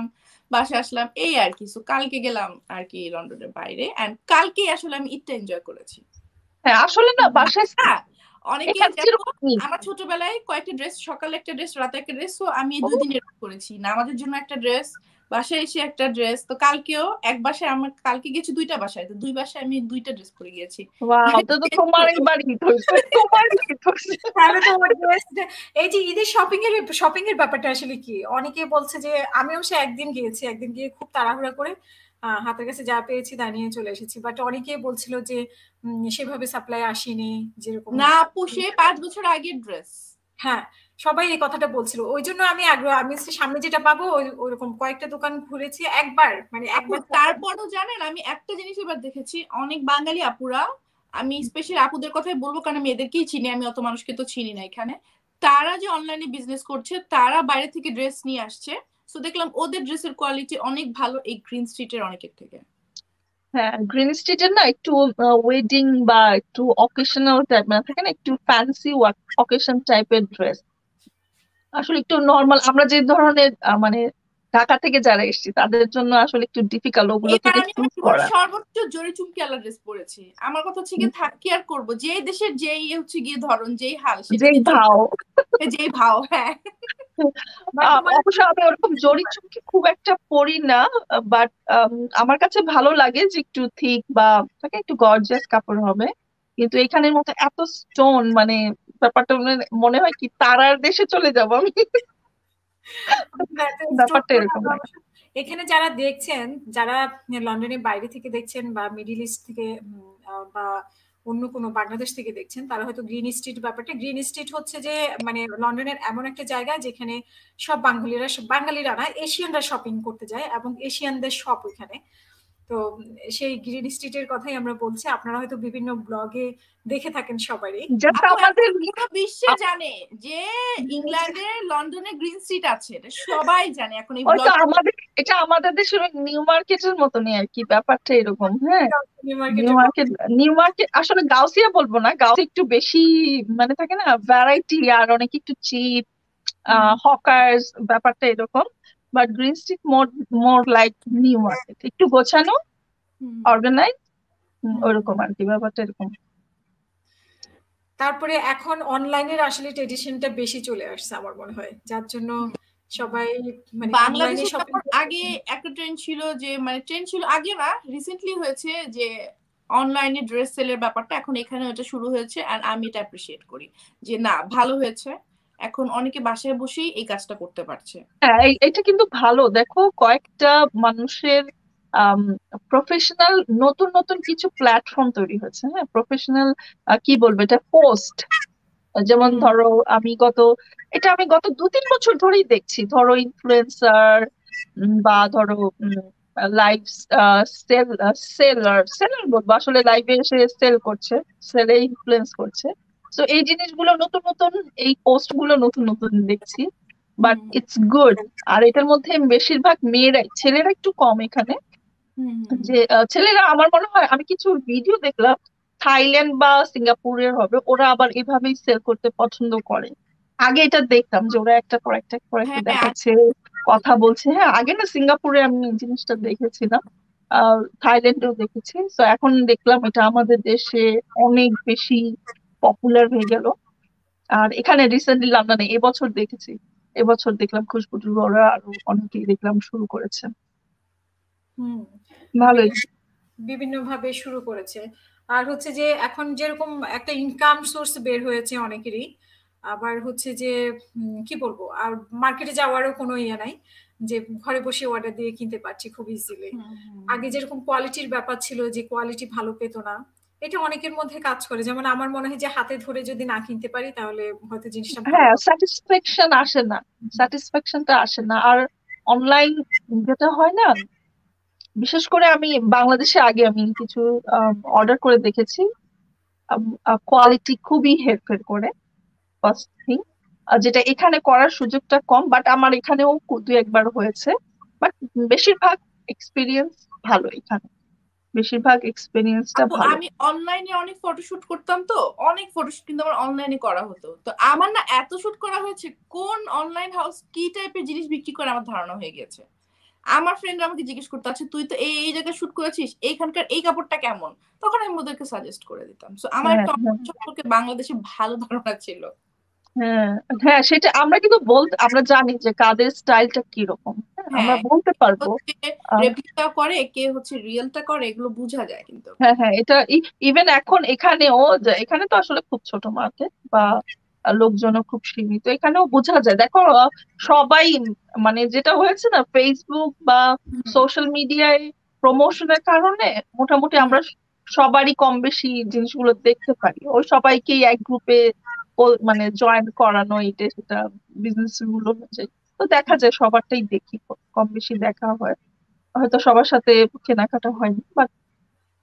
বাসায় আসলাম। এই আর কি। সো কালকে গেলাম আর কি লন্ডনের বাইরে। এন্ড কালকে আসলে আমি ইটটা এনজয় করেছি।
হ্যাঁ আসলে না বাসায়
হ্যাঁ অনেকে আমার ছোটবেলায় কয়েকটা ড্রেস সকালে একটা ড্রেস রাতে একটা ড্রেস তো আমি এই দুই দিন এরকম করেছি নামাজের জন্য একটা ড্রেস বাসায় এসে একটা ড্রেস তো কালকেও এক বাসায় আমার কালকে গেছি দুইটা বাসায় তো দুই বাসায় আমি দুইটা ড্রেস পরে গিয়েছি।
এই যে ঈদের শপিং এর শপিং এর ব্যাপারটা আসলে কি? অনেকে বলছে যে আমিও সে একদিন গিয়েছি একদিন গিয়ে খুব তাড়াহুড়া করে হাতের কাছে যা পেয়েছি তা নিয়ে চলে এসেছি। বাট অনেকেই বলছিল যে সেভাবে সাপ্লাই আসেনি যেরকম
না আপু সে পাঁচ বছর আগের ড্রেস
হ্যাঁ সবাই এই কথাটা বলছিল। ওই জন্য আমি আগ্রহ আমি সামনে যেটা পাবো ওই- ওইরকম কয়েকটা দোকান ঘুরেছি একবার মানে একবার
তারপরও জানেন আমি একটা জিনিস এবার দেখেছি অনেক বাঙালি আপুরা আমি স্পেশালি আপুদের কথাই বলব কারণ আমি এদেরকেই চিনি আমি অত মানুষকে তো চিনি না এখানে। তারা যে অনলাইনে বিজনেস করছে তারা বাইরে থেকে ড্রেস নিয়ে আসছে। সো দেখলাম ওদের ড্রেসের কোয়ালিটি অনেক ভালো এই গ্রিন স্ট্রিটের অনেকের থেকে।
হ্যাঁ গ্রিন স্ট্রিটের না একটু ওয়েডিং বা একটু অকেশনাল টাইপ মানে থাকে না, একটু ফ্যান্সি অকেশন টাইপের ড্রেস আসলে একটু নর্মাল আমরা যে ধরনের মানে ঢাকা থেকে যারা এসেছি তাদের জন্য আসলে একটু ডিফিকাল্ট ওগুলো থেকে
আমি
চুজ করা।
সর্বোচ্চ জোরে চুমকি আলা ড্রেস পরেছি আমার কথা হচ্ছে গিয়ে থাক কি আর করব? যে দেশের যেই হচ্ছে গিয়ে ধরন যেই হাল
যে
সেটাকে
ভাও।
যেই ভাও হ্যাঁ।
অবশ্য আমি ওরকম জরি চুমকি খুব একটা পরি না বাট আমার কাছে ভালো লাগে যে একটু থিক বা থাকে একটু গর্জিয়াস কাপড় হবে। কিন্তু এখানের মতো এত স্টোন মানে ব্যাপারটা মনে হয় কি তারার দেশে চলে যাব আমি। ব্যাপারটা এরকম
এখানে যারা দেখছেন যারা লন্ডনের বাইরে থেকে দেখছেন বা মিডিল ইস্ট থেকে বা অন্য কোনো বাংলাদেশ থেকে দেখছেন তারা হয়তো গ্রিন স্ট্রিট ব্যাপারটা গ্রিন স্ট্রিট হচ্ছে যে মানে লন্ডনের এমন একটা জায়গা যেখানে সব বাঙালিরা বাঙালিরা না এশিয়ানরা শপিং করতে যায় এবং এশিয়ানদের শপ ওইখানে। তো সেই গ্রিন স্ট্রিটের কথাই আমরা বলছি। আপনারা হয়তো বিভিন্ন ব্লগে দেখে থাকেন সবারই।
আমাদের
পুরো বিশ্বে জানে যে ইংল্যান্ডে লন্ডনে গ্রিন স্ট্রিট আছে। এটা সবাই জানে এখন এই ব্লগ
আমাদের এটা আমাদের দেশের নিউ মার্কেটের মতনই আর কি ব্যাপারটা এরকম হ্যাঁ।
নিউ মার্কেট
নিউ মার্কেট আসলে গাউসিয়া বলব না গাউসিয়া একটু বেশি মানে থাকে না ভ্যারাইটি আর অনেক একটু চিপ হকার্স ব্যাপারটা এরকম। But green street more more like New Market একটু গোছানো অর্গানাইজ ওরকম আর কি ব্যাপারটা এরকম।
তারপরে এখন অনলাইনের আসলে ট্রেডিশনটা বেশি চলে আসছে আমার মনে হয়। যার জন্য সবাই মানে
বাংলাদেশে আগে একটা ট্রেন্ড ছিল যে মানে ট্রেন্ড ছিল আগে না রিসেন্টলি হয়েছে যে অনলাইনে ড্রেস সেলের ব্যাপারটা এখন এখানে ওটা শুরু হয়েছে আর আমি এটা অ্যাপ্রিসিয়েট করি। যে না ভালো হয়েছে। এখন অনেকে বাসায় বসেই এই কাজটা করতে পারছে।
হ্যাঁ এটা কিন্তু ভালো। দেখো কয়েকটা মানুষের প্রফেশনাল নতুন নতুন কিছু প্ল্যাটফর্ম তৈরি হয়েছে। হ্যাঁ প্রফেশনাল কি বলব? এটা পোস্ট যেমন ধরো আমি গত এটা আমি গত দু তিন বছর ধরেই দেখছি। ধরো ইনফ্লুয়েন্সার বা ধরো লাইভ সেল সেলার সেলার বলব। আসলে লাইভে এসে সেল করছে সেলে ইনফ্লুয়েন্স করছে। তো এই জিনিসগুলো নতুন নতুন এই পোস্টগুলো নতুন নতুন দেখছি বাট ইটস গুড আর এটার মধ্যে বেশিরভাগ মেয়েরাই ছেলেরা একটু কম এখানে। যে ছেলেরা আমার মনে হয় আমি কিছু ভিডিও দেখলাম থাইল্যান্ড বা সিঙ্গাপুরের হবে ওরা আবার এভাবেই সেল করতে পছন্দ করে। আগে এটা দেখতাম যে ওরা একটা পর একটা পর একটা
হ্যাঁ,
দেখাচ্ছে কথা বলছে। হ্যাঁ আগে না সিঙ্গাপুরে আমি এই জিনিসটা দেখেছিলাম থাইল্যান্ডেও দেখেছি। তো এখন দেখলাম এটা আমাদের দেশে অনেক বেশি পপুলার হয়ে গেল। আর এখানে রিসেন্টলি লন্ডনে এবছর দেখেছি। এবছর দেখলাম খুশবু ওরা আরও অনেকেই দেখলাম শুরু করেছে। ভালোই।
বিভিন্ন ভাবে শুরু করেছে। আর হচ্ছে যে এখন যেরকম একটা ইনকাম সোর্স বের হয়েছে অনেকেরই আবার হচ্ছে যে কি বলব? আর মার্কেটে যাওয়ারও কোনো ইয়ে নাই যে ঘরে বসে অর্ডার দিয়ে কিনতে পারছি খুব ইজিলি আগে যেরকম কোয়ালিটির ব্যাপার ছিল যে কোয়ালিটি ভালো পেত না এটা অনেকের মধ্যে কাজ করে। যেমন আমার মনে হয় যে হাতে ধরে যদি না কিনতে পারি তাহলে হয়তো জিনিসটা
হ্যাঁ স্যাটিসফ্যাকশন আসে না। স্যাটিসফ্যাকশনটা আসে না। আর অনলাইন যেটা হয় না বিশেষ করে আমি বাংলাদেশে আগে আমি কিছু অর্ডার করে দেখেছি। কোয়ালিটি খুবই হেরফের করে ফার্স্ট থিং যেটা এখানে করার সুযোগটা কম বাট আমার এখানেও দু একবার হয়েছে। বাট বেশিরভাগ এক্সপিরিয়েন্স ভালো এখানে। বেশিরভাগ এক্সপিরিয়েন্সটা ভালো।
আমি অনলাইনে অনেক ফটোশুট করতাম তো অনেক ফটোশুট কিন্তু আমার অনলাইনে করা হতো। তো আমার না এত শুট করা হয়েছে কোন অনলাইন হাউস কি টাইপের জিনিস বিক্রি করে আমার ধারণা হয়ে গেছে। আমার ফ্রেন্ড আমাকে জিজ্ঞেস করতে আছে তুই তো এই এই জায়গায় শুট করেছিস এইখানকার এই কাপড়টা কেমন? তখন আমি ওদেরকে সাজেস্ট করে দিতাম। সো আমার একটা
হ্যাঁ, হ্যাঁ।
সম্পর্কে বাংলাদেশে ভালো ধারণা ছিল।
হ্যাঁ হ্যাঁ সেটা আমরা কিন্তু বলতে আমরা জানি যে কাদের স্টাইলটা কীরকম। হ্যাঁ, আমরা
হ্যাঁ।
বলতে পারব
রেপ্লিকা করে কে হচ্ছে রিয়েলটা করে এগুলো বোঝা যায় কিন্তু।
হ্যাঁ হ্যাঁ এটা ইভেন এখন এখানেও এখানে তো আসলে খুব ছোট মার্কেট বা লোকজনও খুব সীমিত এখানেও বোঝা যায়। দেখো সবাই মানে যেটা হয়েছে না ফেসবুক বা সোশ্যাল মিডিয়ায় প্রমোশনের কারণে মোটামুটি আমরা সবারই কম বেশি জিনিসগুলো দেখতে পারি। ওই সবাইকেই এক গ্রুপে মানে জয়েন করানো এটা সেটা বিজনেসগুলো অনুযায়ী তো দেখা যায় সবারটাই দেখি, কম বেশি দেখা হয়। হয়তো সবার সাথে কেনাকাটা হয়নি বাট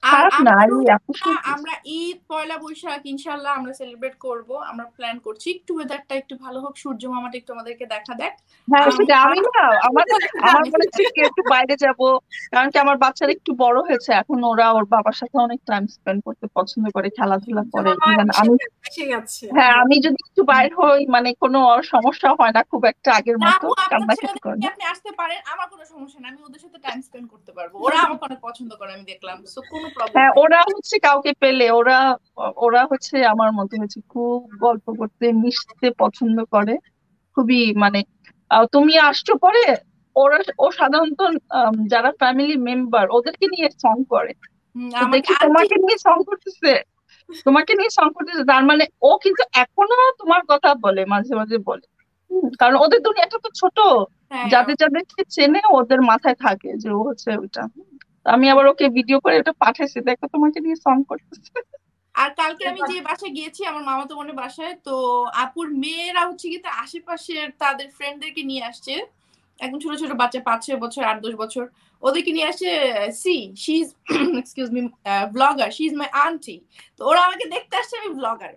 খারাপ
আমরা ঈদ পয়লা বৈশাখ ইনশাল্লাহ আমরা সেলিব্রেট করব আমরা প্ল্যান করছি একটু ওয়েদারটা একটু ভালো হোক সূর্য মামাটা একটু আমাদেরকে দেখা দেখ।
হ্যাঁ সেটা আমি না আমার আমার মনে হচ্ছে একটু বাইরে যাব কারণ কি আমার বাচ্চারা একটু বড় হয়েছে এখন ওরা ওর বাবার সাথে অনেক টাইম স্পেন্ড করতে পছন্দ করে খেলাধুলা করে আমি হ্যাঁ আমি যদি একটু বাইর হই মানে কোনো সমস্যা হয় না খুব একটা আগের মতো
কান্নাকাটি করে আপনি আসতে পারেন আমার কোনো সমস্যা না আমি ওদের সাথে টাইম স্পেন্ড করতে পারব। ওরা আমাকে অনেক পছন্দ করে আমি দেখলাম। সো কোনো
হ্যাঁ ওরা হচ্ছে কাউকে পেলে ওরা ওরা হচ্ছে আমার মতো হচ্ছে খুব গল্প করতে মিশতে পছন্দ করে। খুবই মানে তুমি আসছো পরে ওরা ও সাধারণত যারা ফ্যামিলি মেম্বার ওদেরকে নিয়ে সং করে। দেখি তোমাকে নিয়ে সং করতেছে। তোমাকে নিয়ে সং করতেছে তার মানে ও কিন্তু এখনও তোমার কথা বলে মাঝে মাঝে বলে। কারণ ওদের দুনিয়াটা তো ছোট। হ্যাঁ। যাদের যাদেরকে চেনে ওদের মাথায় থাকে যে ও হচ্ছে ওইটা। আমি আবার ওকে ভিডিও করে ওটা পাঠাইছি দেখো তোমাকে নিয়ে সং করতেছে।
আর কালকে আমি যে বাসায় গিয়েছি আমার মামাতো বোনের বাসায় তো আপুর মেয়েরা হচ্ছে কি আশেপাশের তাদের ফ্রেন্ডদেরকে নিয়ে আসছে। একদম ছোট ছোট বাচ্চা পাঁচ ছয় বছর আট দশ বছর। ওদেরকে নিয়ে আসছে see she is excuse me blogger she is my aunty তো ওরা আমাকে দেখতে আসছে আমি ব্লগার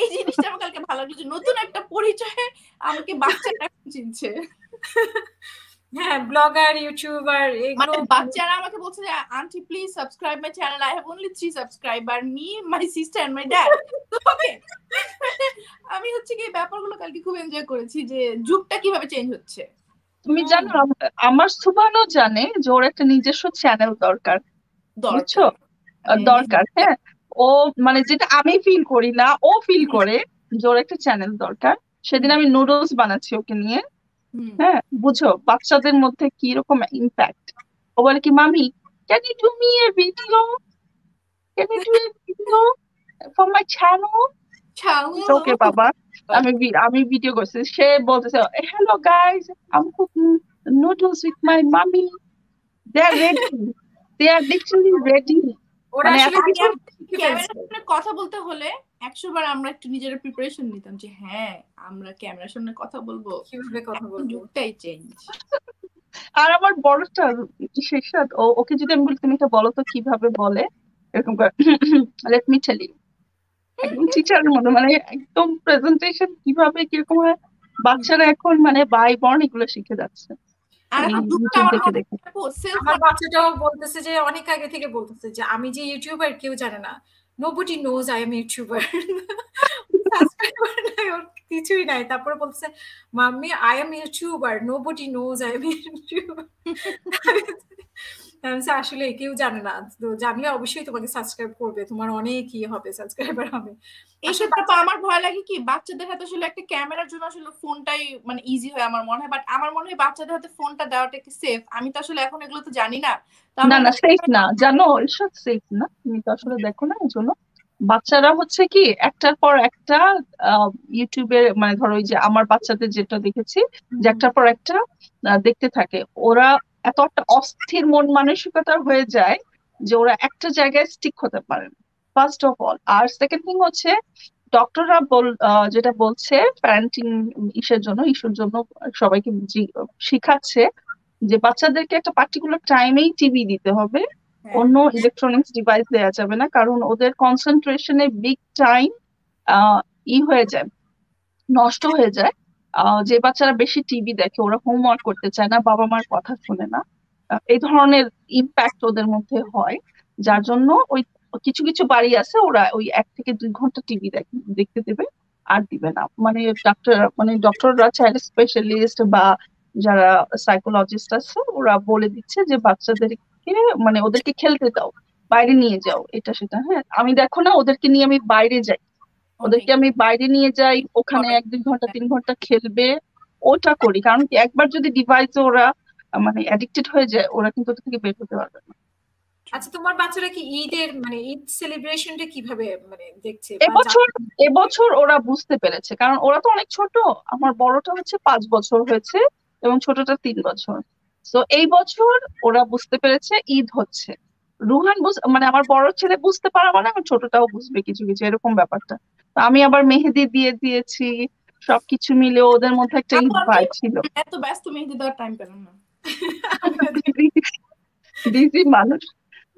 এই জিনিসটা আমার কালকে ভালো লাগল নতুন একটা পরিচয়ে আমাকে বাচ্চারা চিনছে।
হ্যাঁ ব্লগার ইউটিউবার
মানে বাচ্চারা আমাকে বলছে যে aunty please subscribe my channel I have only three subscriber me my sister and my dad okay আমি হচ্ছে কি ব্যাপারগুলো কালকে খুব এনজয় করেছি যে যুগটা কীভাবে চেঞ্জ হচ্ছে।
তুমি জানো আমার সুবানও জানে যে ওর একটা নিজস্ব চ্যানেল দরকার। বুঝছ?
দরকার
হ্যাঁ। ও মানে যেটা আমি ফিল করি না ও ফিল করে যে ওর একটা চ্যানেল দরকার। সেদিন আমি নুডলস বানাচ্ছি ওকে নিয়ে। হ্যাঁ বুঝো বাচ্চাদের মধ্যে কি রকম ইম্প্যাক্ট ও বলে কি মামি can you do me a video can you do a video for my channel okay বাবা আমি আমি ভিডিও করছি। সে বলতেছে hello guys I am cooking noodles with my mami they are ready they are literally ready
ওরা
মানে
আসলে
কথা বলতে হলে একশো বার আমরা একটু নিজের প্রিপারেশন নিতাম যে হ্যাঁ আমরা ক্যামেরার সামনে কথা বলব।
কীভাবে কথা বলব?
যুগটাই চেঞ্জ
আর আমার বড়টা শেষাদ ও ওকে যদি আমি বলি তুমি এটা বলো তো কীভাবে বলে? এরকম করে। লেট মি টেল ইউ একদম টিচারের মতো মানে একদম প্রেজেন্টেশন কীভাবে কীরকম হয়? বাচ্চারা এখন মানে বাই বর্ণ এগুলো শিখে যাচ্ছে।
আমার
বাচ্চাটাও বলতেছে যে অনেক আগে থেকে বলতেছে যে আমি যে ইউটিউবার কেউ জানে না। Nobody knows I am YouTuber subscriber নাই ওর কিছুই নাই তারপরে বলতেছে mummy I am YouTuber nobody knows I am YouTuber আসলে কেউ জানে না। তো জানলে অবশ্যই তোমাকে সাবস্ক্রাইব করবে। তোমার অনেক ইয়ে হবে সাবস্ক্রাইবার হবে।
এই ক্ষেত্রে তো আমার ভয় লাগে কি? বাচ্চাদের হাতে আসলে একটা ক্যামেরার জন্য আসলে ফোনটাই মানে ইজি হয় আমার মনে হয়। বাট আমার মনে হয় বাচ্চাদের হাতে ফোনটা দেওয়াটা কি সেফ আমি তো আসলে এখন এগুলো তো জানি না।
না না সেফ না। জানো এসব সেফ না। তুমি তো আসলে দেখো না এই জন্য। বাচ্চারা হচ্ছে কি একটার পর একটা আহ, ইউটিউবে মানে ধরো ওই যে আমার বাচ্চাদের যেটা দেখেছি যে একটার পর একটা আহ, দেখতে থাকে। ওরা এত একটা অস্থির মন মানসিকতার হয়ে যায় যে ওরা একটা জায়গায় স্টিক হতে পারে ফার্স্ট অফ অল আর সেকেন্ড থিং হচ্ছে ডক্টররা বল যেটা বলছে প্যারেন্টিং ইসের জন্য ইস্যুর জন্য সবাইকে শিখাচ্ছে যে বাচ্চাদেরকে একটা পার্টিকুলার টাইমেই টিভি দিতে হবে।
হ্যাঁ।
অন্য ইলেকট্রনিক্স ডিভাইস দেওয়া যাবে না কারণ ওদের কনসেন্ট্রেশনে বিগ টাইম ই হয়ে যায় নষ্ট হয়ে যায়। যে বাচ্চারা বেশি টিভি দেখে, ওরা হোমওয়ার্ক করতে চায় না, বাবা মার কথা শুনে না। এই ধরনের ইম্প্যাক্ট ওদের মধ্যে হয়, যার জন্য ওই কিছু কিছু বাড়ি আছে, ওরা ওই এক থেকে দুই ঘণ্টা টিভি দেখতে দেবে আর দিবে না। মানে ডাক্তার মানে ডক্টররা চাইল্ড স্পেশালিস্ট বা যারা সাইকোলজিস্ট আছে, ওরা বলে দিচ্ছে যে বাচ্চাদেরকে মানে ওদেরকে খেলতে দাও, বাইরে নিয়ে যাও, এটা, সেটা হ্যাঁ। আমি দেখো না, ওদেরকে নিয়ে আমি বাইরে যাই। ওদেরকে আমি বাইরে নিয়ে যাই ওখানে এক দুই ঘণ্টা তিন ঘণ্টা খেলবে ওটা করি। কারণ কি একবার যদি ডিভাইসে ওরা মানে অ্যাডিক্টেড হয়ে যায় ওরা কিন্তু ওটা থেকে বের হতে পারবে না।
আচ্ছা তোমার বাচ্চারা কি ঈদের মানে ঈদ সেলিব্রেশনটা কীভাবে মানে দেখছে?
এবছর এবছর ওরা বুঝতে পেরেছে। কারণ ওরা তো অনেক ছোট। আমার বড়টা হচ্ছে পাঁচ বছর হয়েছে এবং ছোটটা তিন বছর। তো এই বছর ওরা বুঝতে পেরেছে ঈদ হচ্ছে। রুহান বুঝ মানে আমার বড় ছেলে বুঝতে পারা মানে আমার ছোটটাও বুঝবে কিছু কিছু। এরকম ব্যাপারটা। আমি আবার মেহেদি দিয়ে দিয়েছি সবকিছু মিলে ওদের মধ্যে একটা ভাই ছিল।
এত ব্যস্ত মেহেদি দেওয়ার টাইম পেলাম না।
বিজি মানুষ।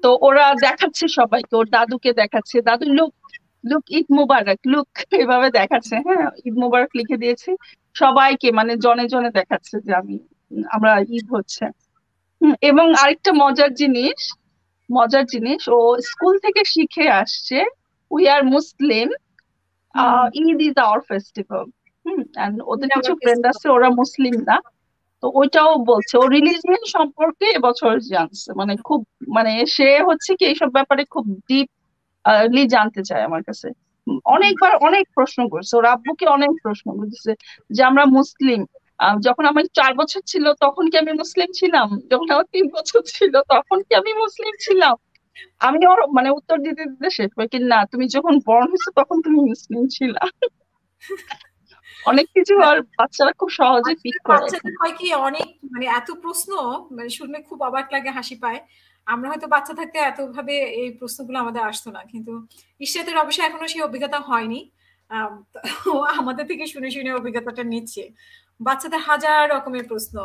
তো ওরা দেখাচ্ছে সবাইকে ওর দাদুকে দেখাচ্ছে। দাদু look look Eid Mubarak look এভাবে দেখাচ্ছে। হ্যাঁ ঈদ মুবারক লিখে দিয়েছি। সবাইকে মানে জনে জনে দেখাচ্ছে যে আমি আমরা ঈদ হচ্ছে। এবং আরেকটা মজার জিনিস মজার জিনিস ও স্কুল থেকে শিখে আসছে we are Muslim Eid is our festival hmm ওদের কিছু ফ্রেন্ড আছে ওরা মুসলিম না তো ওইটাও বলছে। ও রিলিজিয়ন সম্পর্কে এবছর জানছে মানে খুব মানে সে হচ্ছে কি এইসব ব্যাপারে খুব ডিপলি জানতে চায় আমার কাছে। অনেকবার অনেক প্রশ্ন করছে ওর আব্বুকে অনেক প্রশ্ন করছে যে আমরা মুসলিম যখন আমার চার বছর ছিল তখন কি আমি মুসলিম ছিলাম? যখন আমার তিন বছর ছিল তখন কি আমি মুসলিম ছিলাম? আমি ওর মানে উত্তর দিতে দিতে শেষ কি না তুমি যখন বর্ণ হয়েছো তখন তুমি মুসলিম ছিলা। অনেক কিছু আর বাচ্চারা খুব সহজে পিক করে।
বাচ্চাদের হয় কি অনেক মানে এত প্রশ্ন মানে শুনলে খুব অবাক লাগে হাসি পায়। আমরা হয়তো বাচ্চা থাকতে এত ভাবে এই প্রশ্নগুলো আমাদের আসতো না কিন্তু ইশরাতের অবশ্যই এখনও সেই অভিজ্ঞতা হয়নি। আমাদের থেকে শুনে শুনে অভিজ্ঞতাটা নিচ্ছে। বাচ্চাদের হাজার রকমের প্রশ্ন।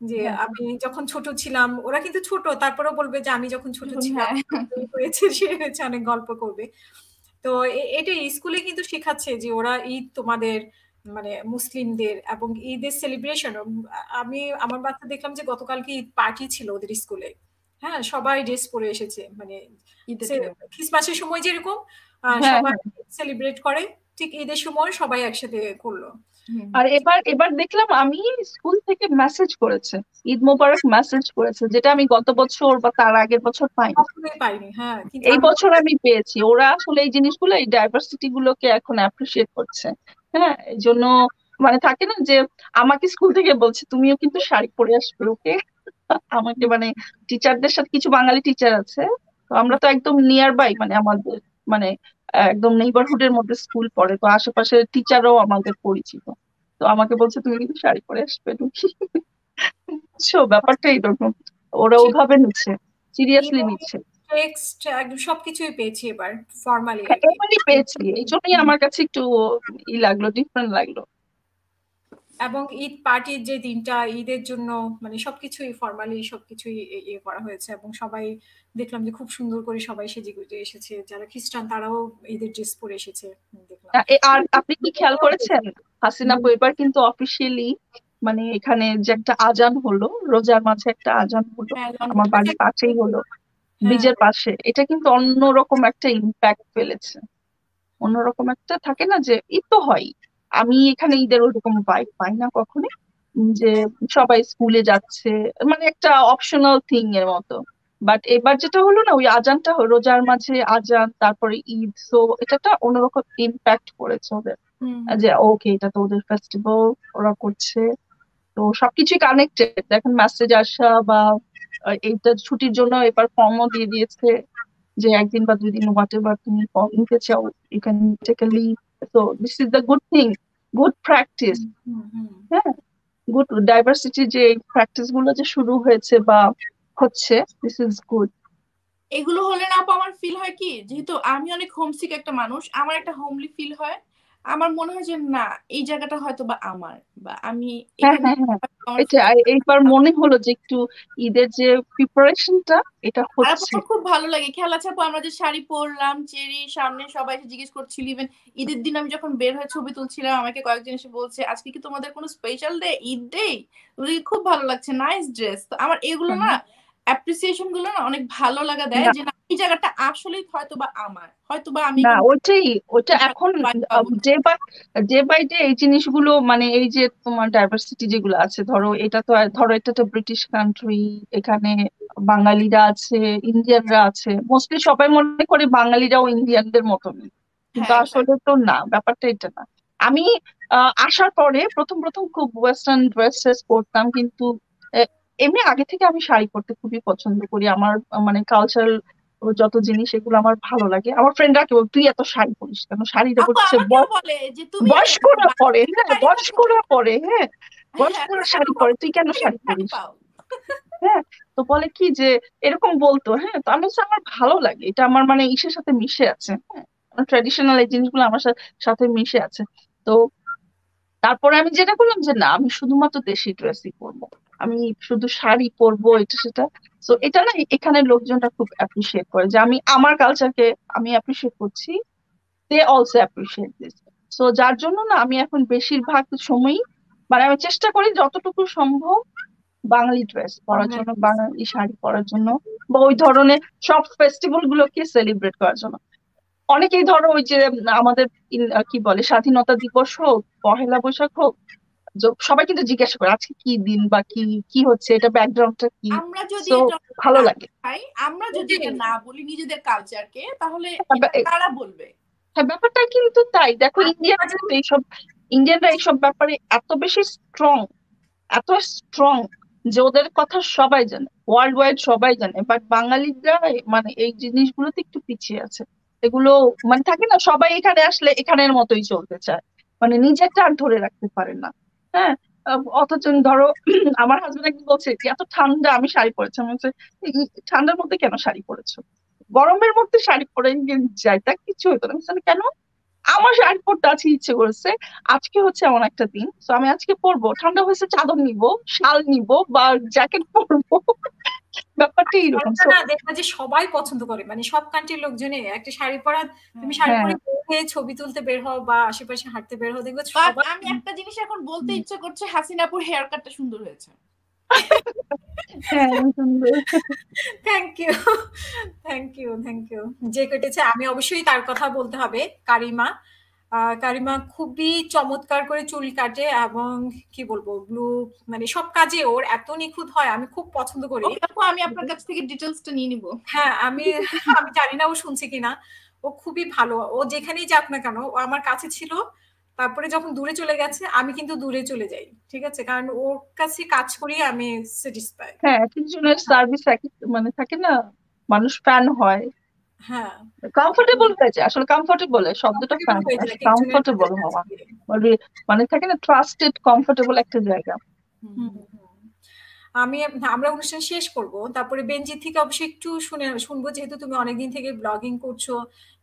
যে
হ্যাঁ।
আমি যখন ছোট ছিলাম ওরা কিন্তু ছোট তারপরেও বলবে যে আমি যখন ছোট ছিলাম
হ্যাঁ
হয়েছে সে হয়েছে অনেক গল্প করবে। তো এটা স্কুলে কিন্তু শেখাচ্ছে যে ওরা ঈদ তোমাদের মানে মুসলিমদের এবং ঈদের সেলিব্রেশন আমি আমার বাচ্চা দেখলাম যে গতকালকে ঈদ পার্টি ছিল ওদের স্কুলে। হ্যাঁ সবাই ড্রেস পরে এসেছে মানে খ্রিসমাসের সময়। যেরকম
হ্যাঁ,
সবাই সেলিব্রেট করে ঠিক ঈদের সময় সবাই একসাথে করল।
আর এবার এবার দেখলাম আমি স্কুল থেকে মেসেজ করেছে ঈদ মোবারক মেসেজ করেছে যেটা আমি গত বছর বা তার আগের বছর পাইনি।
পাইনি হ্যাঁ
এই বছর আমি পেয়েছি। ওরা আসলে এই জিনিসগুলো এই ডাইভার্সিটি গুলোকে এখন অ্যাপ্রিসিয়েট করছে হ্যাঁ? এই জন্য মানে থাকে না যে আমাকে স্কুল থেকে বলছে তুমিও কিন্তু শাড়ি পরে আসবে ওকে আমাকে মানে টিচারদের সাথে কিছু বাঙালি টিচার আছে তো আমরা তো একদম নিয়ার বাই মানে আমাদের মানে একদম নেইবারহুডের মধ্যে স্কুল পড়ে তো আশেপাশের টিচারও আমাদের পরিচিত। তো আমাকে বলছে তুমি কিন্তু শাড়ি পরে আসবে সো ব্যাপারটা এইরকম ওরা ওভাবে নিচ্ছে সিরিয়াসলি নিচ্ছে।
টেক্সট একদম সবকিছুই পেয়েছি এবার ফর্মালি
পেয়েছি এই জন্যই আমার কাছে একটু ই লাগল ডিফারেন্ট লাগল।
এবং ঈদ পার্টির যে দিনটা ঈদের জন্য মানে সবকিছুই ফর্মালি সবকিছুই ইয়ে করা হয়েছে এবং সবাই দেখলাম যে খুব সুন্দর করে সবাই সেজে গুজে এসেছে। যারা খ্রিস্টান তারাও ঈদের ড্রেস পরে এসেছে দেখলাম।
আর আপনি কি খেয়াল করেছেন? হাসিনা এবার কিন্তু অফিসিয়ালি মানে এখানে যে একটা আজান হলো রোজার মাঝে একটা আজান হলো
হ্যাঁ,
আমার বাড়ির পাশেই হলো ব্রিজের পাশে। এটা কিন্তু অন্যরকম একটা ইম্প্যাক্ট ফেলেছে। অন্যরকম একটা থাকে না যে ঈদ তো হয় আমি এখানে ঈদের ওইরকম বাইক পাই না কখনোই। যে সবাই স্কুলে যাচ্ছে মানে একটা অপশনাল থিং এর মতো। বাট এবার যেটা হলো না ওই আজানটা রোজার মাঝে আজান তারপরে ঈদ। সো এটা একটা অন্যরকম ইম্প্যাক্ট করেছে ওদের। যে ওকে এটা তো ওদের ফেস্টিভ্যাল ওরা করছে। তো সবকিছুই কানেক্টেড দেখেন মেসেজ আসা বা এইটা ছুটির জন্য এবার ফর্মও দিয়ে দিয়েছে যে একদিন বা দুই দিন হোয়াট এভার তুমি ফর্ম নিতে চাও you can take a leave so this is the good thing good practice হ্যাঁ গুড ডাইভার্সিটি যে প্র্যাকটিসগুলো যে শুরু হয়েছে বা হচ্ছে দিস ইজ গুড
এগুলো হলে না আমার ফিল হয় কি? যেহেতু আমি অনেক হোমসিক একটা মানুষ আমার একটা হোমলি ফিল হয়। আমার মনে হয় যে না এই জায়গাটা হয়তো বা আমার বা আমি
হ্যাঁ হ্যাঁ হ্যাঁ। এইবার মনে হলো যে একটু ঈদের যে প্রিপারেশনটা এটা হচ্ছে।
খুব ভালো লাগে। খেলা ছাপো আমরা যে শাড়ি পরলাম চেরি সামনে সবাই এসে জিজ্ঞেস করছিল ইভেন ঈদের দিন আমি যখন বের হয়ে ছবি তুলছিলাম আমাকে কয়েকজন এসে বলছে আজকে কি তোমাদের কোনো স্পেশাল ডে ঈদ ডে খুব ভালো লাগছে। নাইস ড্রেস তো আমার এগুলো না অ্যাপ্রিসিয়েশনগুলো অনেক ভালো লাগা দেয় যে না এই জায়গাটা আসলেই হয়তো বা আমার হয়তো বা আমি
না ওইটাই ওটা এখন day by day by day এই জিনিসগুলো মানে এই যে তোমার ডাইভার্সিটি যেগুলো আছে ধরো এটা তো ধরো এটা তো ব্রিটিশ কান্ট্রি এখানে বাঙালিরা আছে ইন্ডিয়ানরা আছে মোস্টলি সবাই মনে করে বাঙালিরাও ইন্ডিয়ানদের মতনই কিন্তু
হ্যাঁ,
আসলে তো না ব্যাপারটা এটা না। আমি আসার পরে প্রথম প্রথম খুব ওয়েস্টার্ন ড্রেসেস পরতাম কিন্তু এমনি আগে থেকে আমি শাড়ি পরতে খুবই পছন্দ করি। আমার মানে কালচারাল যত জিনিস এগুলো আমার ভালো লাগে। আমার ফ্রেন্ডরা কেউ তুই এত শাড়ি পরিস কেন? শাড়িটা পরছে বয়স্করা পরে হ্যাঁ বয়স্করা পরে হ্যাঁ বয়স্করা শাড়ি পরে। তুই কেন শাড়ি পরিস? হ্যাঁ তো বলে কি যে এরকম বলতো হ্যাঁ তো আমি আমার ভালো লাগে। এটা আমার মানে ইসের সাথে মিশে আছে হ্যাঁ ট্র্যাডিশনাল এই জিনিসগুলো আমার সাথে মিশে আছে। তো তারপরে আমি যেটা করলাম যে না আমি শুধুমাত্র দেশি ড্রেসই পরবো। আমি শুধু শাড়ি পরবো এটা সেটা। তো এটা না এখানে লোকজনটা খুব অ্যাপ্রিসিয়েট করে যে আমি আমার কালচারকে আমি অ্যাপ্রিসিয়েট করছি। They also appreciate this so যার জন্য না আমি এখন বেশিরভাগ সময়ই মানে আমি চেষ্টা করি যতটুকু সম্ভব বাঙালি ড্রেস পরার জন্য বাঙালি শাড়ি পরার জন্য বা ওই ধরনের সব ফেস্টিভ্যাল গুলোকে সেলিব্রেট করার জন্য। অনেকেই ধরো ওই যে আমাদের কি বলে স্বাধীনতা দিবস হোক পহেলা বৈশাখ হোক সবাই কিন্তু জিজ্ঞাসা করে আজকে কি দিন বা কি কি হচ্ছে? এটা ব্যাকগ্রাউন্ডটা কি?
আমরা যদি
ভালো লাগে।
আমরা যদি এটা না বলি নিজেদের কালচারকে তাহলে তারা বলবে?
হ্যাঁ ব্যাপারটা কিন্তু তাই। দেখো ইন্ডিয়ান এইসব ইন্ডিয়ানরা এইসব ব্যাপারে এত বেশি স্ট্রং এত স্ট্রং যে ওদের কথা সবাই জানে ওয়ার্ল্ড ওয়াইড সবাই জানে বাট বাঙালিরা মানে এই জিনিসগুলোতে একটু পিছিয়ে আছে। এগুলো মানে থাকে না সবাই এখানে আসলে এখানের মতোই চলতে চায়। মানে নিজেরটা আর ধরে রাখতে পারে না। হ্যাঁ অথচ ধরো আমার হাজবেন্ড একদিন বলছে যে, এত ঠান্ডা, আমি শাড়ি পরেছি। আমি বলছে ঠান্ডার মধ্যে কেন শাড়ি পরেছো? গরমের মধ্যে শাড়ি পরে যাই তা কিছু হতো না। কেন? আমার শাড়ি পরতে আজকে ইচ্ছে করেছে। আজকে হচ্ছে এমন একটা দিন। তো আমি আজকে পরবো। ঠান্ডা হয়েছে, চাদর নিব, শাল নিব বা জ্যাকেট পরবো। ব্যাপারটা
না দেখবা যে সবাই পছন্দ করে মানে সব কান্ট্রির লোকজনে একটা শাড়ি পরা তুমি শাড়ি
হ্যাঁ।
পরে ছবি তুলতে বের হও বা আশেপাশে হাঁটতে বের হও দেখবে
আমি একটা জিনিস এখন বলতে ইচ্ছে করছে হাসিনাপুর হেয়ার কাটটা সুন্দর হয়েছে।
হ্যাঁ
thank you thank you thank you যে কেটেছে আমি অবশ্যই তার কথা বলতে হবে কারিমা। আহ, কারিমা খুবই চমৎকার করে চুল কাটে এবং কি বলব ব্লু মানে সব কাজে ওর এত নিখুঁত হয় আমি খুব পছন্দ করি।
আমি আপনার কাছ থেকে ডিটেলসটা নিয়ে নিব।
হ্যাঁ আমি আমি জানি না ও শুনছে কিনা। ও খুবই ভালো ও যেখানেই যাক না কেন ও আমার কাছে ছিল তারপরে যখন দূরে চলে গেছে আমি কিন্তু দূরে চলে যাই ঠিক আছে? কারণ ওর কাছে কাজ করি আমি স্যাটিসফাই
হ্যাঁ এক একজনের সার্ভিস মানে থাকে না মানুষ ফ্যান হয়।
হ্যাঁ।
কমফোর্টেবল হয়েছে আসলে কমফোর্টেবল শব্দটা কমফোর্টেবল হওয়া। মানে থাকে না ট্রাস্টেড কমফোর্টেবল একটা জায়গা।
আমি আমরা অনুষ্ঠান শেষ করব। তারপরে বেঞ্জি থেকে অবশ্যই একটু শুনে শুনব যেহেতু তুমি অনেকদিন থেকে ব্লগিং করছ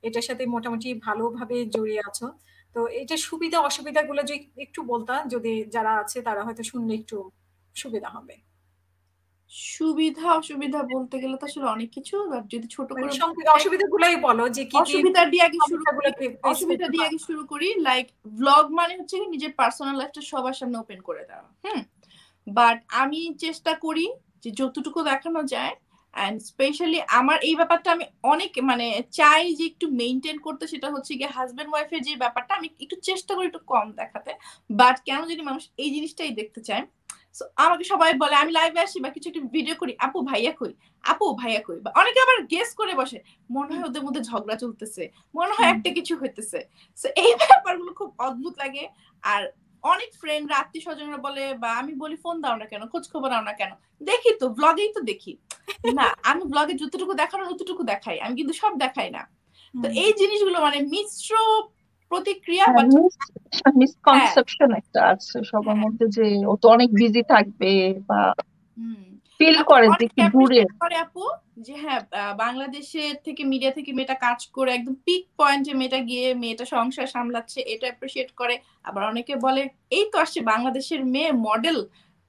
এটার সাথে মোটামুটি ভালোভাবে জড়িয়ে আছো। তো এটা সুবিধা অসুবিধা গুলো যে একটু বলতা যদি যারা আছে তারা হয়তো শুনলে একটু সুবিধা হবে।
সুবিধা অসুবিধা বলতে গেলে তো আসলে অনেক কিছু। আর যদি ছোট করে
অসুবিধা গুলাই বলো যে কি
অসুবিধা দিয়ে আগে শুরু করি অসুবিধা দিয়ে আগে শুরু করি লাইক ব্লগ মানে হচ্ছে কি নিজের পার্সোনাল লাইফটা সবার সামনে ওপেন করে দেওয়া হুম? বাট আমি চেষ্টা করি যে যতটুকু দেখানো যায় অ্যান্ড স্পেশালি আমার এই ব্যাপারটা আমি অনেক মানে চাই যে একটু মেনটেন করতে সেটা হচ্ছে গিয়ে হাজব্যান্ড ওয়াইফের যে ব্যাপারটা আমি একটু চেষ্টা করি একটু কম দেখাতে। বাট কেন যদি মানুষ এই জিনিসটাই দেখতে চায়। আমাকে সবাই বলে আমি লাইভে আসি বা কিছু একটা ভিডিও করি আপু ভাইয়া কই? আপু ভাইয়া কই? বা অনেকে আবার গেস করে বসে মনে হয় ওদের মধ্যে ঝগড়া চলতেছে মনে হয় একটা কিছু হইতেছে। সো এই ব্যাপারগুলো খুব অদ্ভুত লাগে। আর অনেক ফ্রেন্ডরা আত্মীয় স্বজনরা বলে বা আমি বলি ফোন দাও না কেন? খোঁজ খবর দাও না কেন? দেখি তো ব্লগেই তো দেখি। না আমি ব্লগে যতটুকু দেখানোর ততটুকু দেখাই আমি কিন্তু সব দেখাই না। তো এই জিনিসগুলো মানে মিশ্র প্রতিক্রিয়া
মিসকনসেপশন একটা আছে সবার
হ্যাঁ।
মধ্যে যে ও তো অনেক বিজি থাকবে বা ফিল করে যে দূরে।
করে আপু যে হ্যাঁ বাংলাদেশের থেকে মিডিয়া থেকে মেয়েটা কাজ করে একদম পিক পয়েন্টে মেয়েটা গিয়ে মেয়েটা সংসার সামলাচ্ছে এটা অ্যাপ্রিসিয়েট করে। আবার অনেকে বলে এই তো আসছে বাংলাদেশের মেয়ে মডেল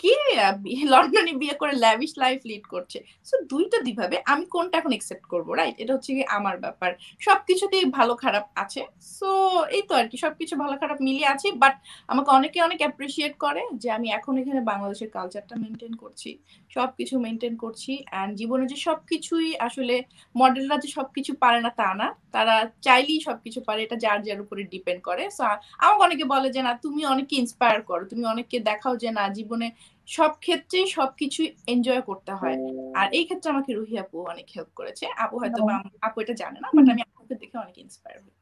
কি লন্ডনে বিয়ে করে ল্যাভিশ লাইফ লিড করছে। সো দুইটা দিভাবে আমি কোনটা এখন একসেপ্ট করব রাইট এটা হচ্ছে কি আমার ব্যাপার। সবকিছুতেই ভালো খারাপ আছে। সো এই তো আর কি সবকিছু ভালো খারাপ মিলিয়ে আছে বাট আমাকে অনেকে অনেক অ্যাপ্রিসিয়েট করে যে আমি এখন এখানে বাংলাদেশের কালচারটা মেনটেন করছি, সবকিছু মেনটেন করছি অ্যান্ড জীবনে যে সবকিছুই আসলে মডেলরা যে সবকিছু পারে না তা না, তারা চাইলেই সবকিছু পারে, এটা যার যার উপরে ডিপেন্ড করে। সো আমাকে অনেকে বলে যে, না, তুমি অনেককে ইন্সপায়ার করো, তুমি অনেককে দেখাও যে, না, জীবনে সব ক্ষেত্রেই সবকিছু এনজয় করতে হয়। আর এই ক্ষেত্রে আমাকে রুহি আপু অনেক হেল্প করেছে। আপু হয়তো আপু এটা জানে না বাট আমি আপুকে দেখে অনেক ইন্সপায়ার হই।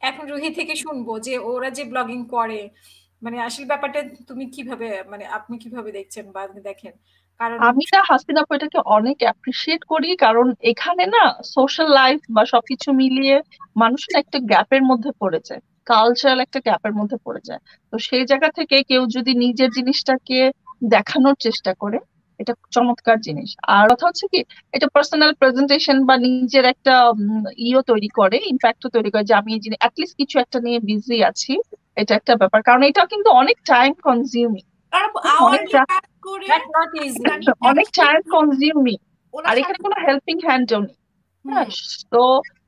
এখন রুহি থেকে শুনব যে ওরা যে ব্লগিং করে মানে আসল ব্যাপারটা তুমি কীভাবে মানে আপনি কীভাবে দেখছেন বা দেখেন? কারণ
আমি না হাসিনা আপু এটাকে অনেক অ্যাপ্রিসিয়েট করি কারণ এখানে না সোশ্যাল লাইফ বা সবকিছু মিলিয়ে মানুষ একটা গ্যাপের মধ্যে পড়ে যায়। কালচারাল একটা গ্যাপের মধ্যে পড়ে যায়। তো সেই জায়গা থেকে কেউ যদি নিজের জিনিসটাকে দেখানোর চেষ্টা করে। এটা চমৎকার জিনিস। আর কথা হচ্ছে কি এটা পার্সোনাল প্রেজেন্টেশন বা নিজের একটা ইও তৈরি করে ইম্প্যাক্টও তৈরি করে যে আমি এই জিনিস অ্যাটলিস্ট কিছু একটা নিয়ে বিজি আছি। এটা একটা ব্যাপার। কারণ এটা কিন্তু অনেক টাইম কনজিউমিং অনেক টাইম কনজিউমিং আর এখানে কোনো হেল্পিং হ্যান্ডও নেই। হ্যাঁ তো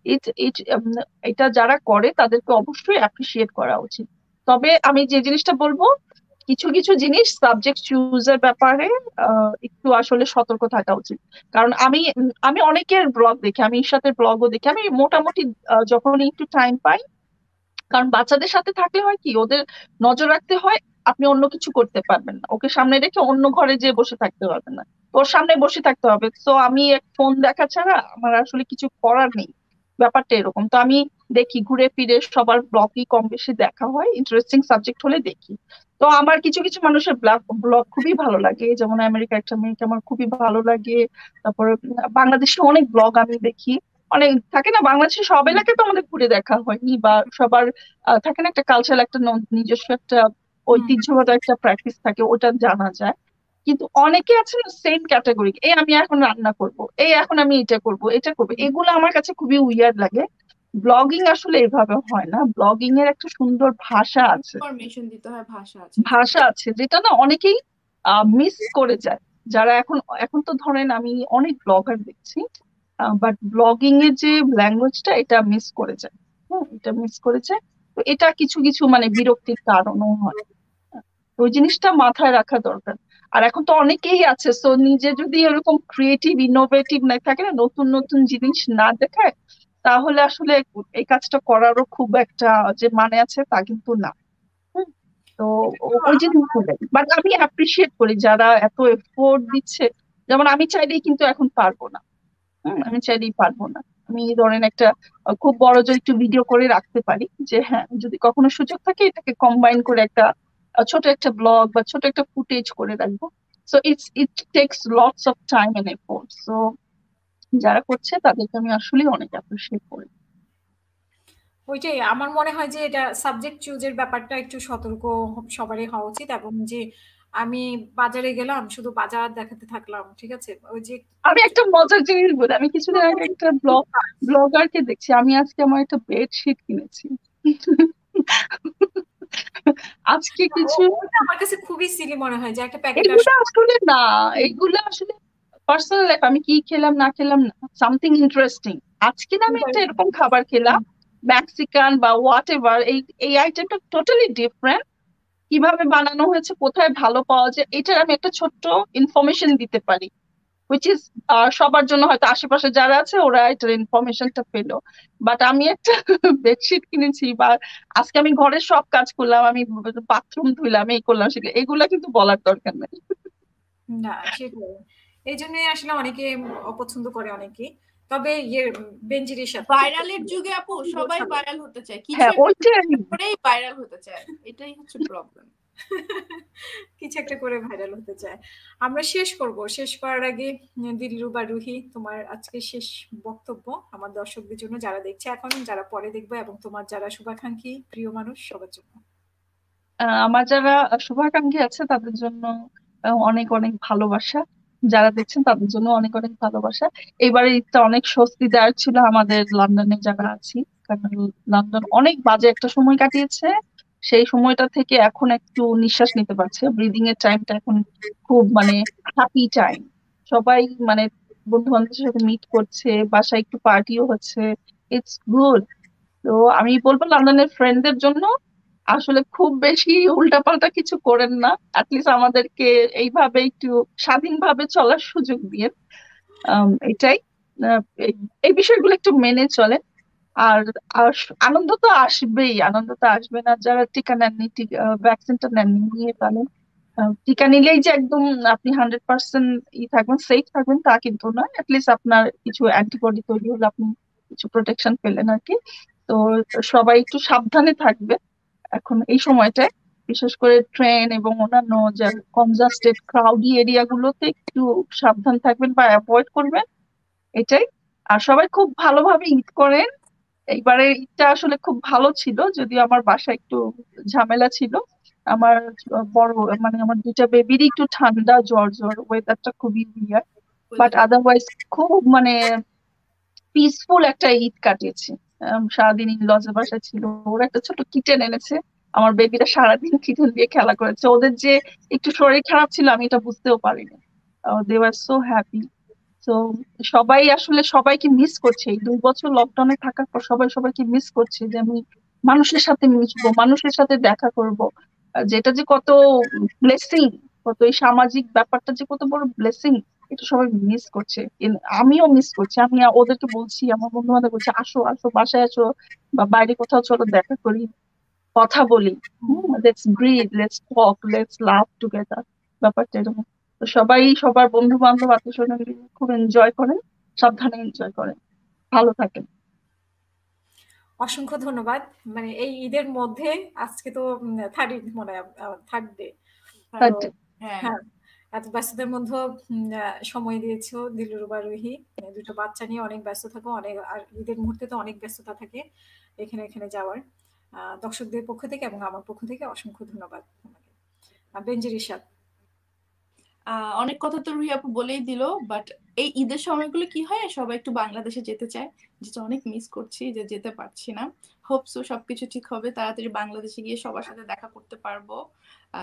ইট ইট এটা যারা করে তাদেরকে অবশ্যই অ্যাপ্রিসিয়েট করা উচিত। তবে আমি যে জিনিসটা বলব কিছু কিছু জিনিস সাবজেক্ট চুজের ব্যাপারে একটু আসলে সতর্ক থাকা উচিত। কারণ আমি আমি অনেকের ব্লগ দেখি, আমি ঈশাতের ব্লগও দেখি। আমি মোটামুটি যখন একটু টাইম পাই, কারণ বাচ্চাদের সাথে থাকলে হয় কি, ওদের নজর রাখতে হয়, আপনি অন্য কিছু করতে পারবেন না। ওকে সামনে রেখে অন্য ঘরে যেয়ে বসে থাকতে পারবেন না। ওর সামনে বসে থাকতে হবে। তো আমি ফোন দেখা ছাড়া আমার আসলে কিছু করার নেই। ব্যাপারটা এরকম। তো আমি দেখি, ঘুরে ফিরে সবার ব্লগই কম বেশি দেখা হয়। ইন্টারেস্টিং সাবজেক্ট হলে দেখি। তো আমার কিছু কিছু মানুষের ব্লগ ব্লগ খুবই ভালো লাগে। যেমন আমেরিকা একটা মেয়েকে আমার খুবই ভালো লাগে। তারপরে বাংলাদেশে অনেক ব্লগ আমি দেখি। অনেক, থাকে না, বাংলাদেশে সব এলাকায় তো আমাদের ঘুরে দেখা হয়নি বা সবার থাকে না একটা কালচারাল একটা নিজস্ব একটা ঐতিহ্যগত একটা প্র্যাকটিস থাকে, ওটা জানা যায়। কিন্তু অনেকে আছে না সেম ক্যাটাগরি এই আমি এখন রান্না করব এই এখন আমি এটা করব, এটা করব। এগুলো আমার কাছে খুবই উইয়ার্ড লাগে। ব্লগিং আসলে এভাবে হয় না। ব্লগিং এর একটা সুন্দর ভাষা আছে।
ইনফরমেশন দিতে হয় ভাষা আছে।
ভাষা আছে যেটা না অনেকেই মিস করে যায়। যারা এখন এখন তো ধরেন আমি অনেক ব্লগার দেখছি বাট ব্লগিং এর যে ল্যাঙ্গুয়েজটা এটা মিস করে যায়। হ্যাঁ এটা মিস করে যায়। তো এটা কিছু কিছু মানে বিরক্তির কারণও হয়। ওই জিনিসটা মাথায় রাখা দরকার। আর এখন তো অনেকেই আছে সো নিজে যদি এরকম ক্রিয়েটিভ ইনোভেটিভ না থাকে না নতুন নতুন জিনিস না দেখায় তাহলে আসলে এই কাজটা করারও খুব একটা যে মানে আছে তা কিন্তু না। তো ওই জিনিসগুলো বাট আমি অ্যাপ্রিসিয়েট করি যারা এত এফোর্ট দিচ্ছে। যেমন আমি চাইলেই কিন্তু এখন পারব না। হুম, আমি চাইলেই পারব না। আমি ধরেন একটা খুব বড় যদি একটু ভিডিও করে রাখতে পারি যে হ্যাঁ যদি কখনো সুযোগ থাকে এটাকে কম্বাইন করে একটা ছোট একটা ব্লগ বা ছোট একটা ফুটেজ করে রাখব। So it's it takes lots of time and effort so যারা করছে তাদেরকে আমি আসলে অনেক অ্যাপ্রিসিয়েট করি।
ওইটাই আমার মনে হয় যে এটা সাবজেক্ট চুজের ব্যাপারটা একটু সতর্ক সবারই হওয়া উচিত এবং যে আমি বাজারে গেলাম শুধু বাজার দেখাতে থাকলাম ঠিক আছে? ওই যে
আমি একটা মজার জিনিস বলি আমি কিছুদিন আগে একটা ব্লগ ব্লগারকে দেখছি আমি আজকে আমার একটা বেডশিট কিনেছি। আজকে কিছু
আমার কাছে খুবই সিলি মনে হয় যে একটা প্যাকেট
আসলে না এগুলো আসলে পার্সোনাল লাইফ আমি কি খেলাম না খেলাম না সামথিং ইন্টারেস্টিং আজকে না আমি একটা এরকম খাবার খেলাম মেক্সিকান বা হোয়াট এভার এই এই আইটেমটা টোটালি ডিফারেন্ট কীভাবে বানানো হয়েছে কোথায় ভালো পাওয়া যায় এটার আমি একটা ছোট্ট ইনফরমেশন দিতে পারি হুইচ ইজ সবার জন্য হয়তো আশেপাশে যারা আছে ওরা এটার ইনফরমেশনটা পেল। বাট আমি একটা বেডশিট কিনেছি বা আজকে আমি ঘরের সব কাজ করলাম আমি বাথরুম ধুইলাম এই করলাম সেগুলো এগুলা কিন্তু বলার দরকার নেই।
না সেটাই। এই জন্যই আসলে অনেকে অপছন্দ করে অনেকে। তবে ইয়ে বেঞ্জিরের সাথে
ভাইরালের যুগে আপু সবাই ভাইরাল হতে চায়। কিছু
হ্যাঁ
করেই ভাইরাল হতে চায়। এটাই হচ্ছে প্রবলেম
কিছু একটা করে ভাইরাল হতে চায়। আমরা শেষ করব। শেষ করার আগে দিলরু বা রুহি তোমার আজকে শেষ বক্তব্য আমার দর্শকদের জন্য যারা দেখছে এখন যারা পরে দেখবে এবং তোমার যারা শুভাকাঙ্ক্ষী প্রিয় মানুষ সবার জন্য।
আহ, আমার যারা শুভাকাঙ্ক্ষী আছে তাদের জন্য আহ, অনেক অনেক ভালোবাসা। যারা দেখছেন, তাদের জন্য অনেক অনেক ভালোবাসা। এবারে ঈদটা অনেক স্বস্তিদায়ক ছিল আমাদের লন্ডনে যারা আছি, কারণ লন্ডন অনেক বাজে একটা সময় কাটিয়েছে। সেই সময়টা থেকে এখন একটু নিঃশ্বাস নিতে পারছে। ব্রিদিং এর টাইমটা এখন খুব মানে হ্যাপি টাইম সবাই মানে বন্ধু বান্ধবের সাথে মিট করছে, বাসায় একটু পার্টিও হচ্ছে। ইটস গুড তো আমি বলব লন্ডনের ফ্রেন্ডদের জন্য আসলে খুব বেশি উল্টাপাল্টা কিছু করেন না। অ্যাটলিস্ট আমাদেরকে এইভাবে একটু স্বাধীনভাবে চলার সুযোগ দিয়ে এটাই। এই- বিষয়গুলো একটু মেনে চলে আর আর আনন্দ তো আসবেই। আনন্দ তো আসবে না। যারা টিকা নেননি ভ্যাকসিনটা নেননি, নিয়ে ফেলেন। টিকা নিলেই যে একদম আপনি হান্ড্রেড পার্সেন্ট ই থাকবেন সেফ থাকবেন, তা কিন্তু নয়। অ্যাটলিস্ট আপনার কিছু অ্যান্টিবডি তৈরি হলে আপনি কিছু প্রোটেকশন পেলেন আর কি। তো সবাই একটু সাবধানে থাকবে এখন এই সময়টায়, বিশেষ করে ট্রেন এবং অন্যান্য যে কনজাস্টেড ক্রাউডি এরিয়া গুলোতে একটু সাবধান থাকবেন বা অ্যাভয়েড করবেন। এটাই। আর সবাই খুব ভালোভাবে ঈদ করেন। এইবারে ঈদটা আসলে খুব ভালো ছিল, যদিও আমার বাসায় একটু ঝামেলা ছিল। আমার বড় মানে আমার দুইটা বেবিরই একটু ঠান্ডা, জ্বর জ্বর ওয়েদারটা খুবই ইয়ার বাট আদারওয়াইজ খুব মানে পিসফুল একটা ঈদ কাটিয়েছি। সারাদিন লজের বাসায় ছিল। ওরা একটা ছোট কিটেন এনেছে। আমার বেবিরা সারাদিন কিটেন দিয়ে খেলা করেছে। ওদের যে একটু শরীর খারাপ ছিল, আমি এটা বুঝতেও পারিনি। দে ওয়ার সো হ্যাপি তো সবাই আসলে সবাইকে মিস করছে। এই দুই বছর লকডাউনে থাকার পর সবাই সবাইকে মিস করছে যে আমি মানুষের সাথে মিশবো মানুষের সাথে দেখা করব। যেটা যে কত ব্লেসিং কত এই সামাজিক ব্যাপারটা যে কত বড় ব্লেসিং এটা সবাই মিস করছে। আমিও মিস করছি। আমি ওদেরকে বলছি আমার বন্ধু বান্ধব বলছে আসো আসো বাসায় আসো বা বাইরে কোথাও চলো দেখা করি কথা বলি। Let's breathe let's talk let's love together ব্যাপারটা এরকম। তো সবাই সবার বন্ধু বান্ধব আত্মীয় খুব এনজয় করেন সাবধানে এনজয় করেন। ভালো থাকেন।
অসংখ্য ধন্যবাদ। মানে এই ঈদের মধ্যে আজকে তো থার্ড মনে হয় থার্ড ডে
হ্যাঁ।
এত ব্যস্ততার মধ্যে সময় দিয়েছ রুহি। দুটো বাচ্চা নিয়ে অনেক ব্যস্ত থাকো অনেক আর ঈদের মুহূর্তে তো অনেক ব্যস্ততা থাকে এখানে এখানে যাওয়ার। দর্শকদের পক্ষ থেকে এবং আমার পক্ষ থেকে অসংখ্য ধন্যবাদ তোমাকে। আহ, বেনজির
অনেক কথা তো রুহি আপু বলেই দিল বাট এই ঈদের সময়গুলো কি হয়? সবাই একটু বাংলাদেশে যেতে চায় যেটা অনেক মিস করছি যে যেতে পারছি না। হোপসো সবকিছু ঠিক হবে তাড়াতাড়ি বাংলাদেশে গিয়ে সবার সাথে দেখা করতে পারব।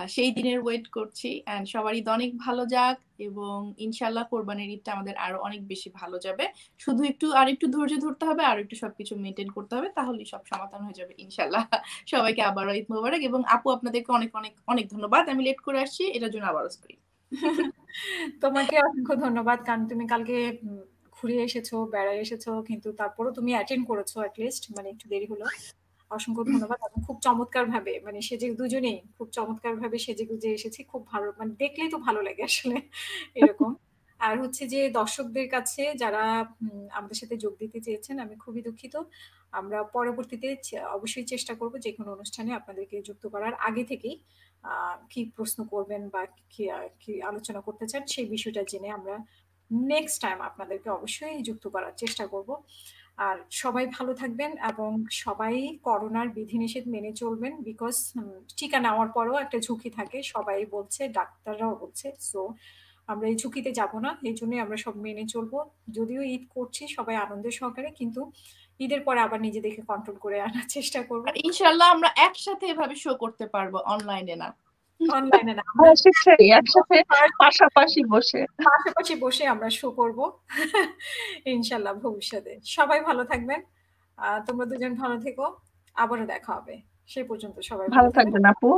সেই দিনের ওয়েট করছি অ্যান্ড সবার ঈদ অনেক ভালো যাক এবং ইনশাল্লাহ কোরবানির ঈদটা আমাদের আরও অনেক বেশি ভালো যাবে। শুধু একটু, আর একটু ধৈর্য ধরতে হবে, আর একটু সবকিছু মেনটেন করতে হবে, তাহলেই সব সমাধান হয়ে যাবে ইনশাল্লাহ সবাইকে আবারও ঈদ মোবারক এবং আপু, আপনাদেরকে অনেক অনেক অনেক ধন্যবাদ। আমি লেট করে আসছি, এটার জন্য আবারও সরি
তোমাকে অসংখ্য ধন্যবাদ, কারণ তুমি কালকে ঘুরে এসেছ, বেড়ায় এসেছ, কিন্তু তারপরও তুমি অ্যাটেন্ড করেছ অ্যাটলিস্ট মানে একটু দেরি হলো। অসংখ্য ধন্যবাদ এবং খুব চমৎকার ভাবে মানে সেজে দুজনেই খুব চমৎকার ভাবে সেজে গুজে এসেছি খুব ভালো মানে দেখলেই তো ভালো লাগে আসলে এরকম। আর হচ্ছে যে দর্শকদের কাছে যারা আমাদের সাথে যোগ দিতে চেয়েছেন আমি খুবই দুঃখিত। আমরা পরবর্তীতে অবশ্যই চেষ্টা করব যে কোনো অনুষ্ঠানে আপনাদেরকে যুক্ত করার। আগে থেকেই কি প্রশ্ন করবেন বা কি কি আলোচনা করতে চান সেই বিষয়টা জেনে আমরা নেক্সট টাইম আপনাদেরকে অবশ্যই যুক্ত করার চেষ্টা করব। আর সবাই ভালো থাকবেন এবং সবাই করোনার বিধিনিষেধ মেনে চলবেন বিকজ টিকা নেওয়ার পরও একটা ঝুঁকি থাকে। সবাই বলছে, ডাক্তাররাও বলছে সো আমরা এই ঝুঁকিতে যাব না। এই জন্যই আমরা সব মেনে চলবো। যদিও ঈদ করছি, সবাই আনন্দের সহকারে, কিন্তু ঈদের পরে আবার নিজেদেরকে কন্ট্রোল করে আনার চেষ্টা করব।
ইনশাল্লাহ আমরা একসাথে এভাবে শো করতে পারব অনলাইনে না।
অনলাইনে না
হ্যাঁ, একসাথে পাশাপাশি বসে।
পাশাপাশি বসে আমরা শো করব ইনশাল্লাহ ভবিষ্যতে। সবাই ভালো থাকবেন তোমরা দুজন ভালো থেকো আবারও দেখা হবে। সেই পর্যন্ত সবাই
ভালো থাকবেন আপু।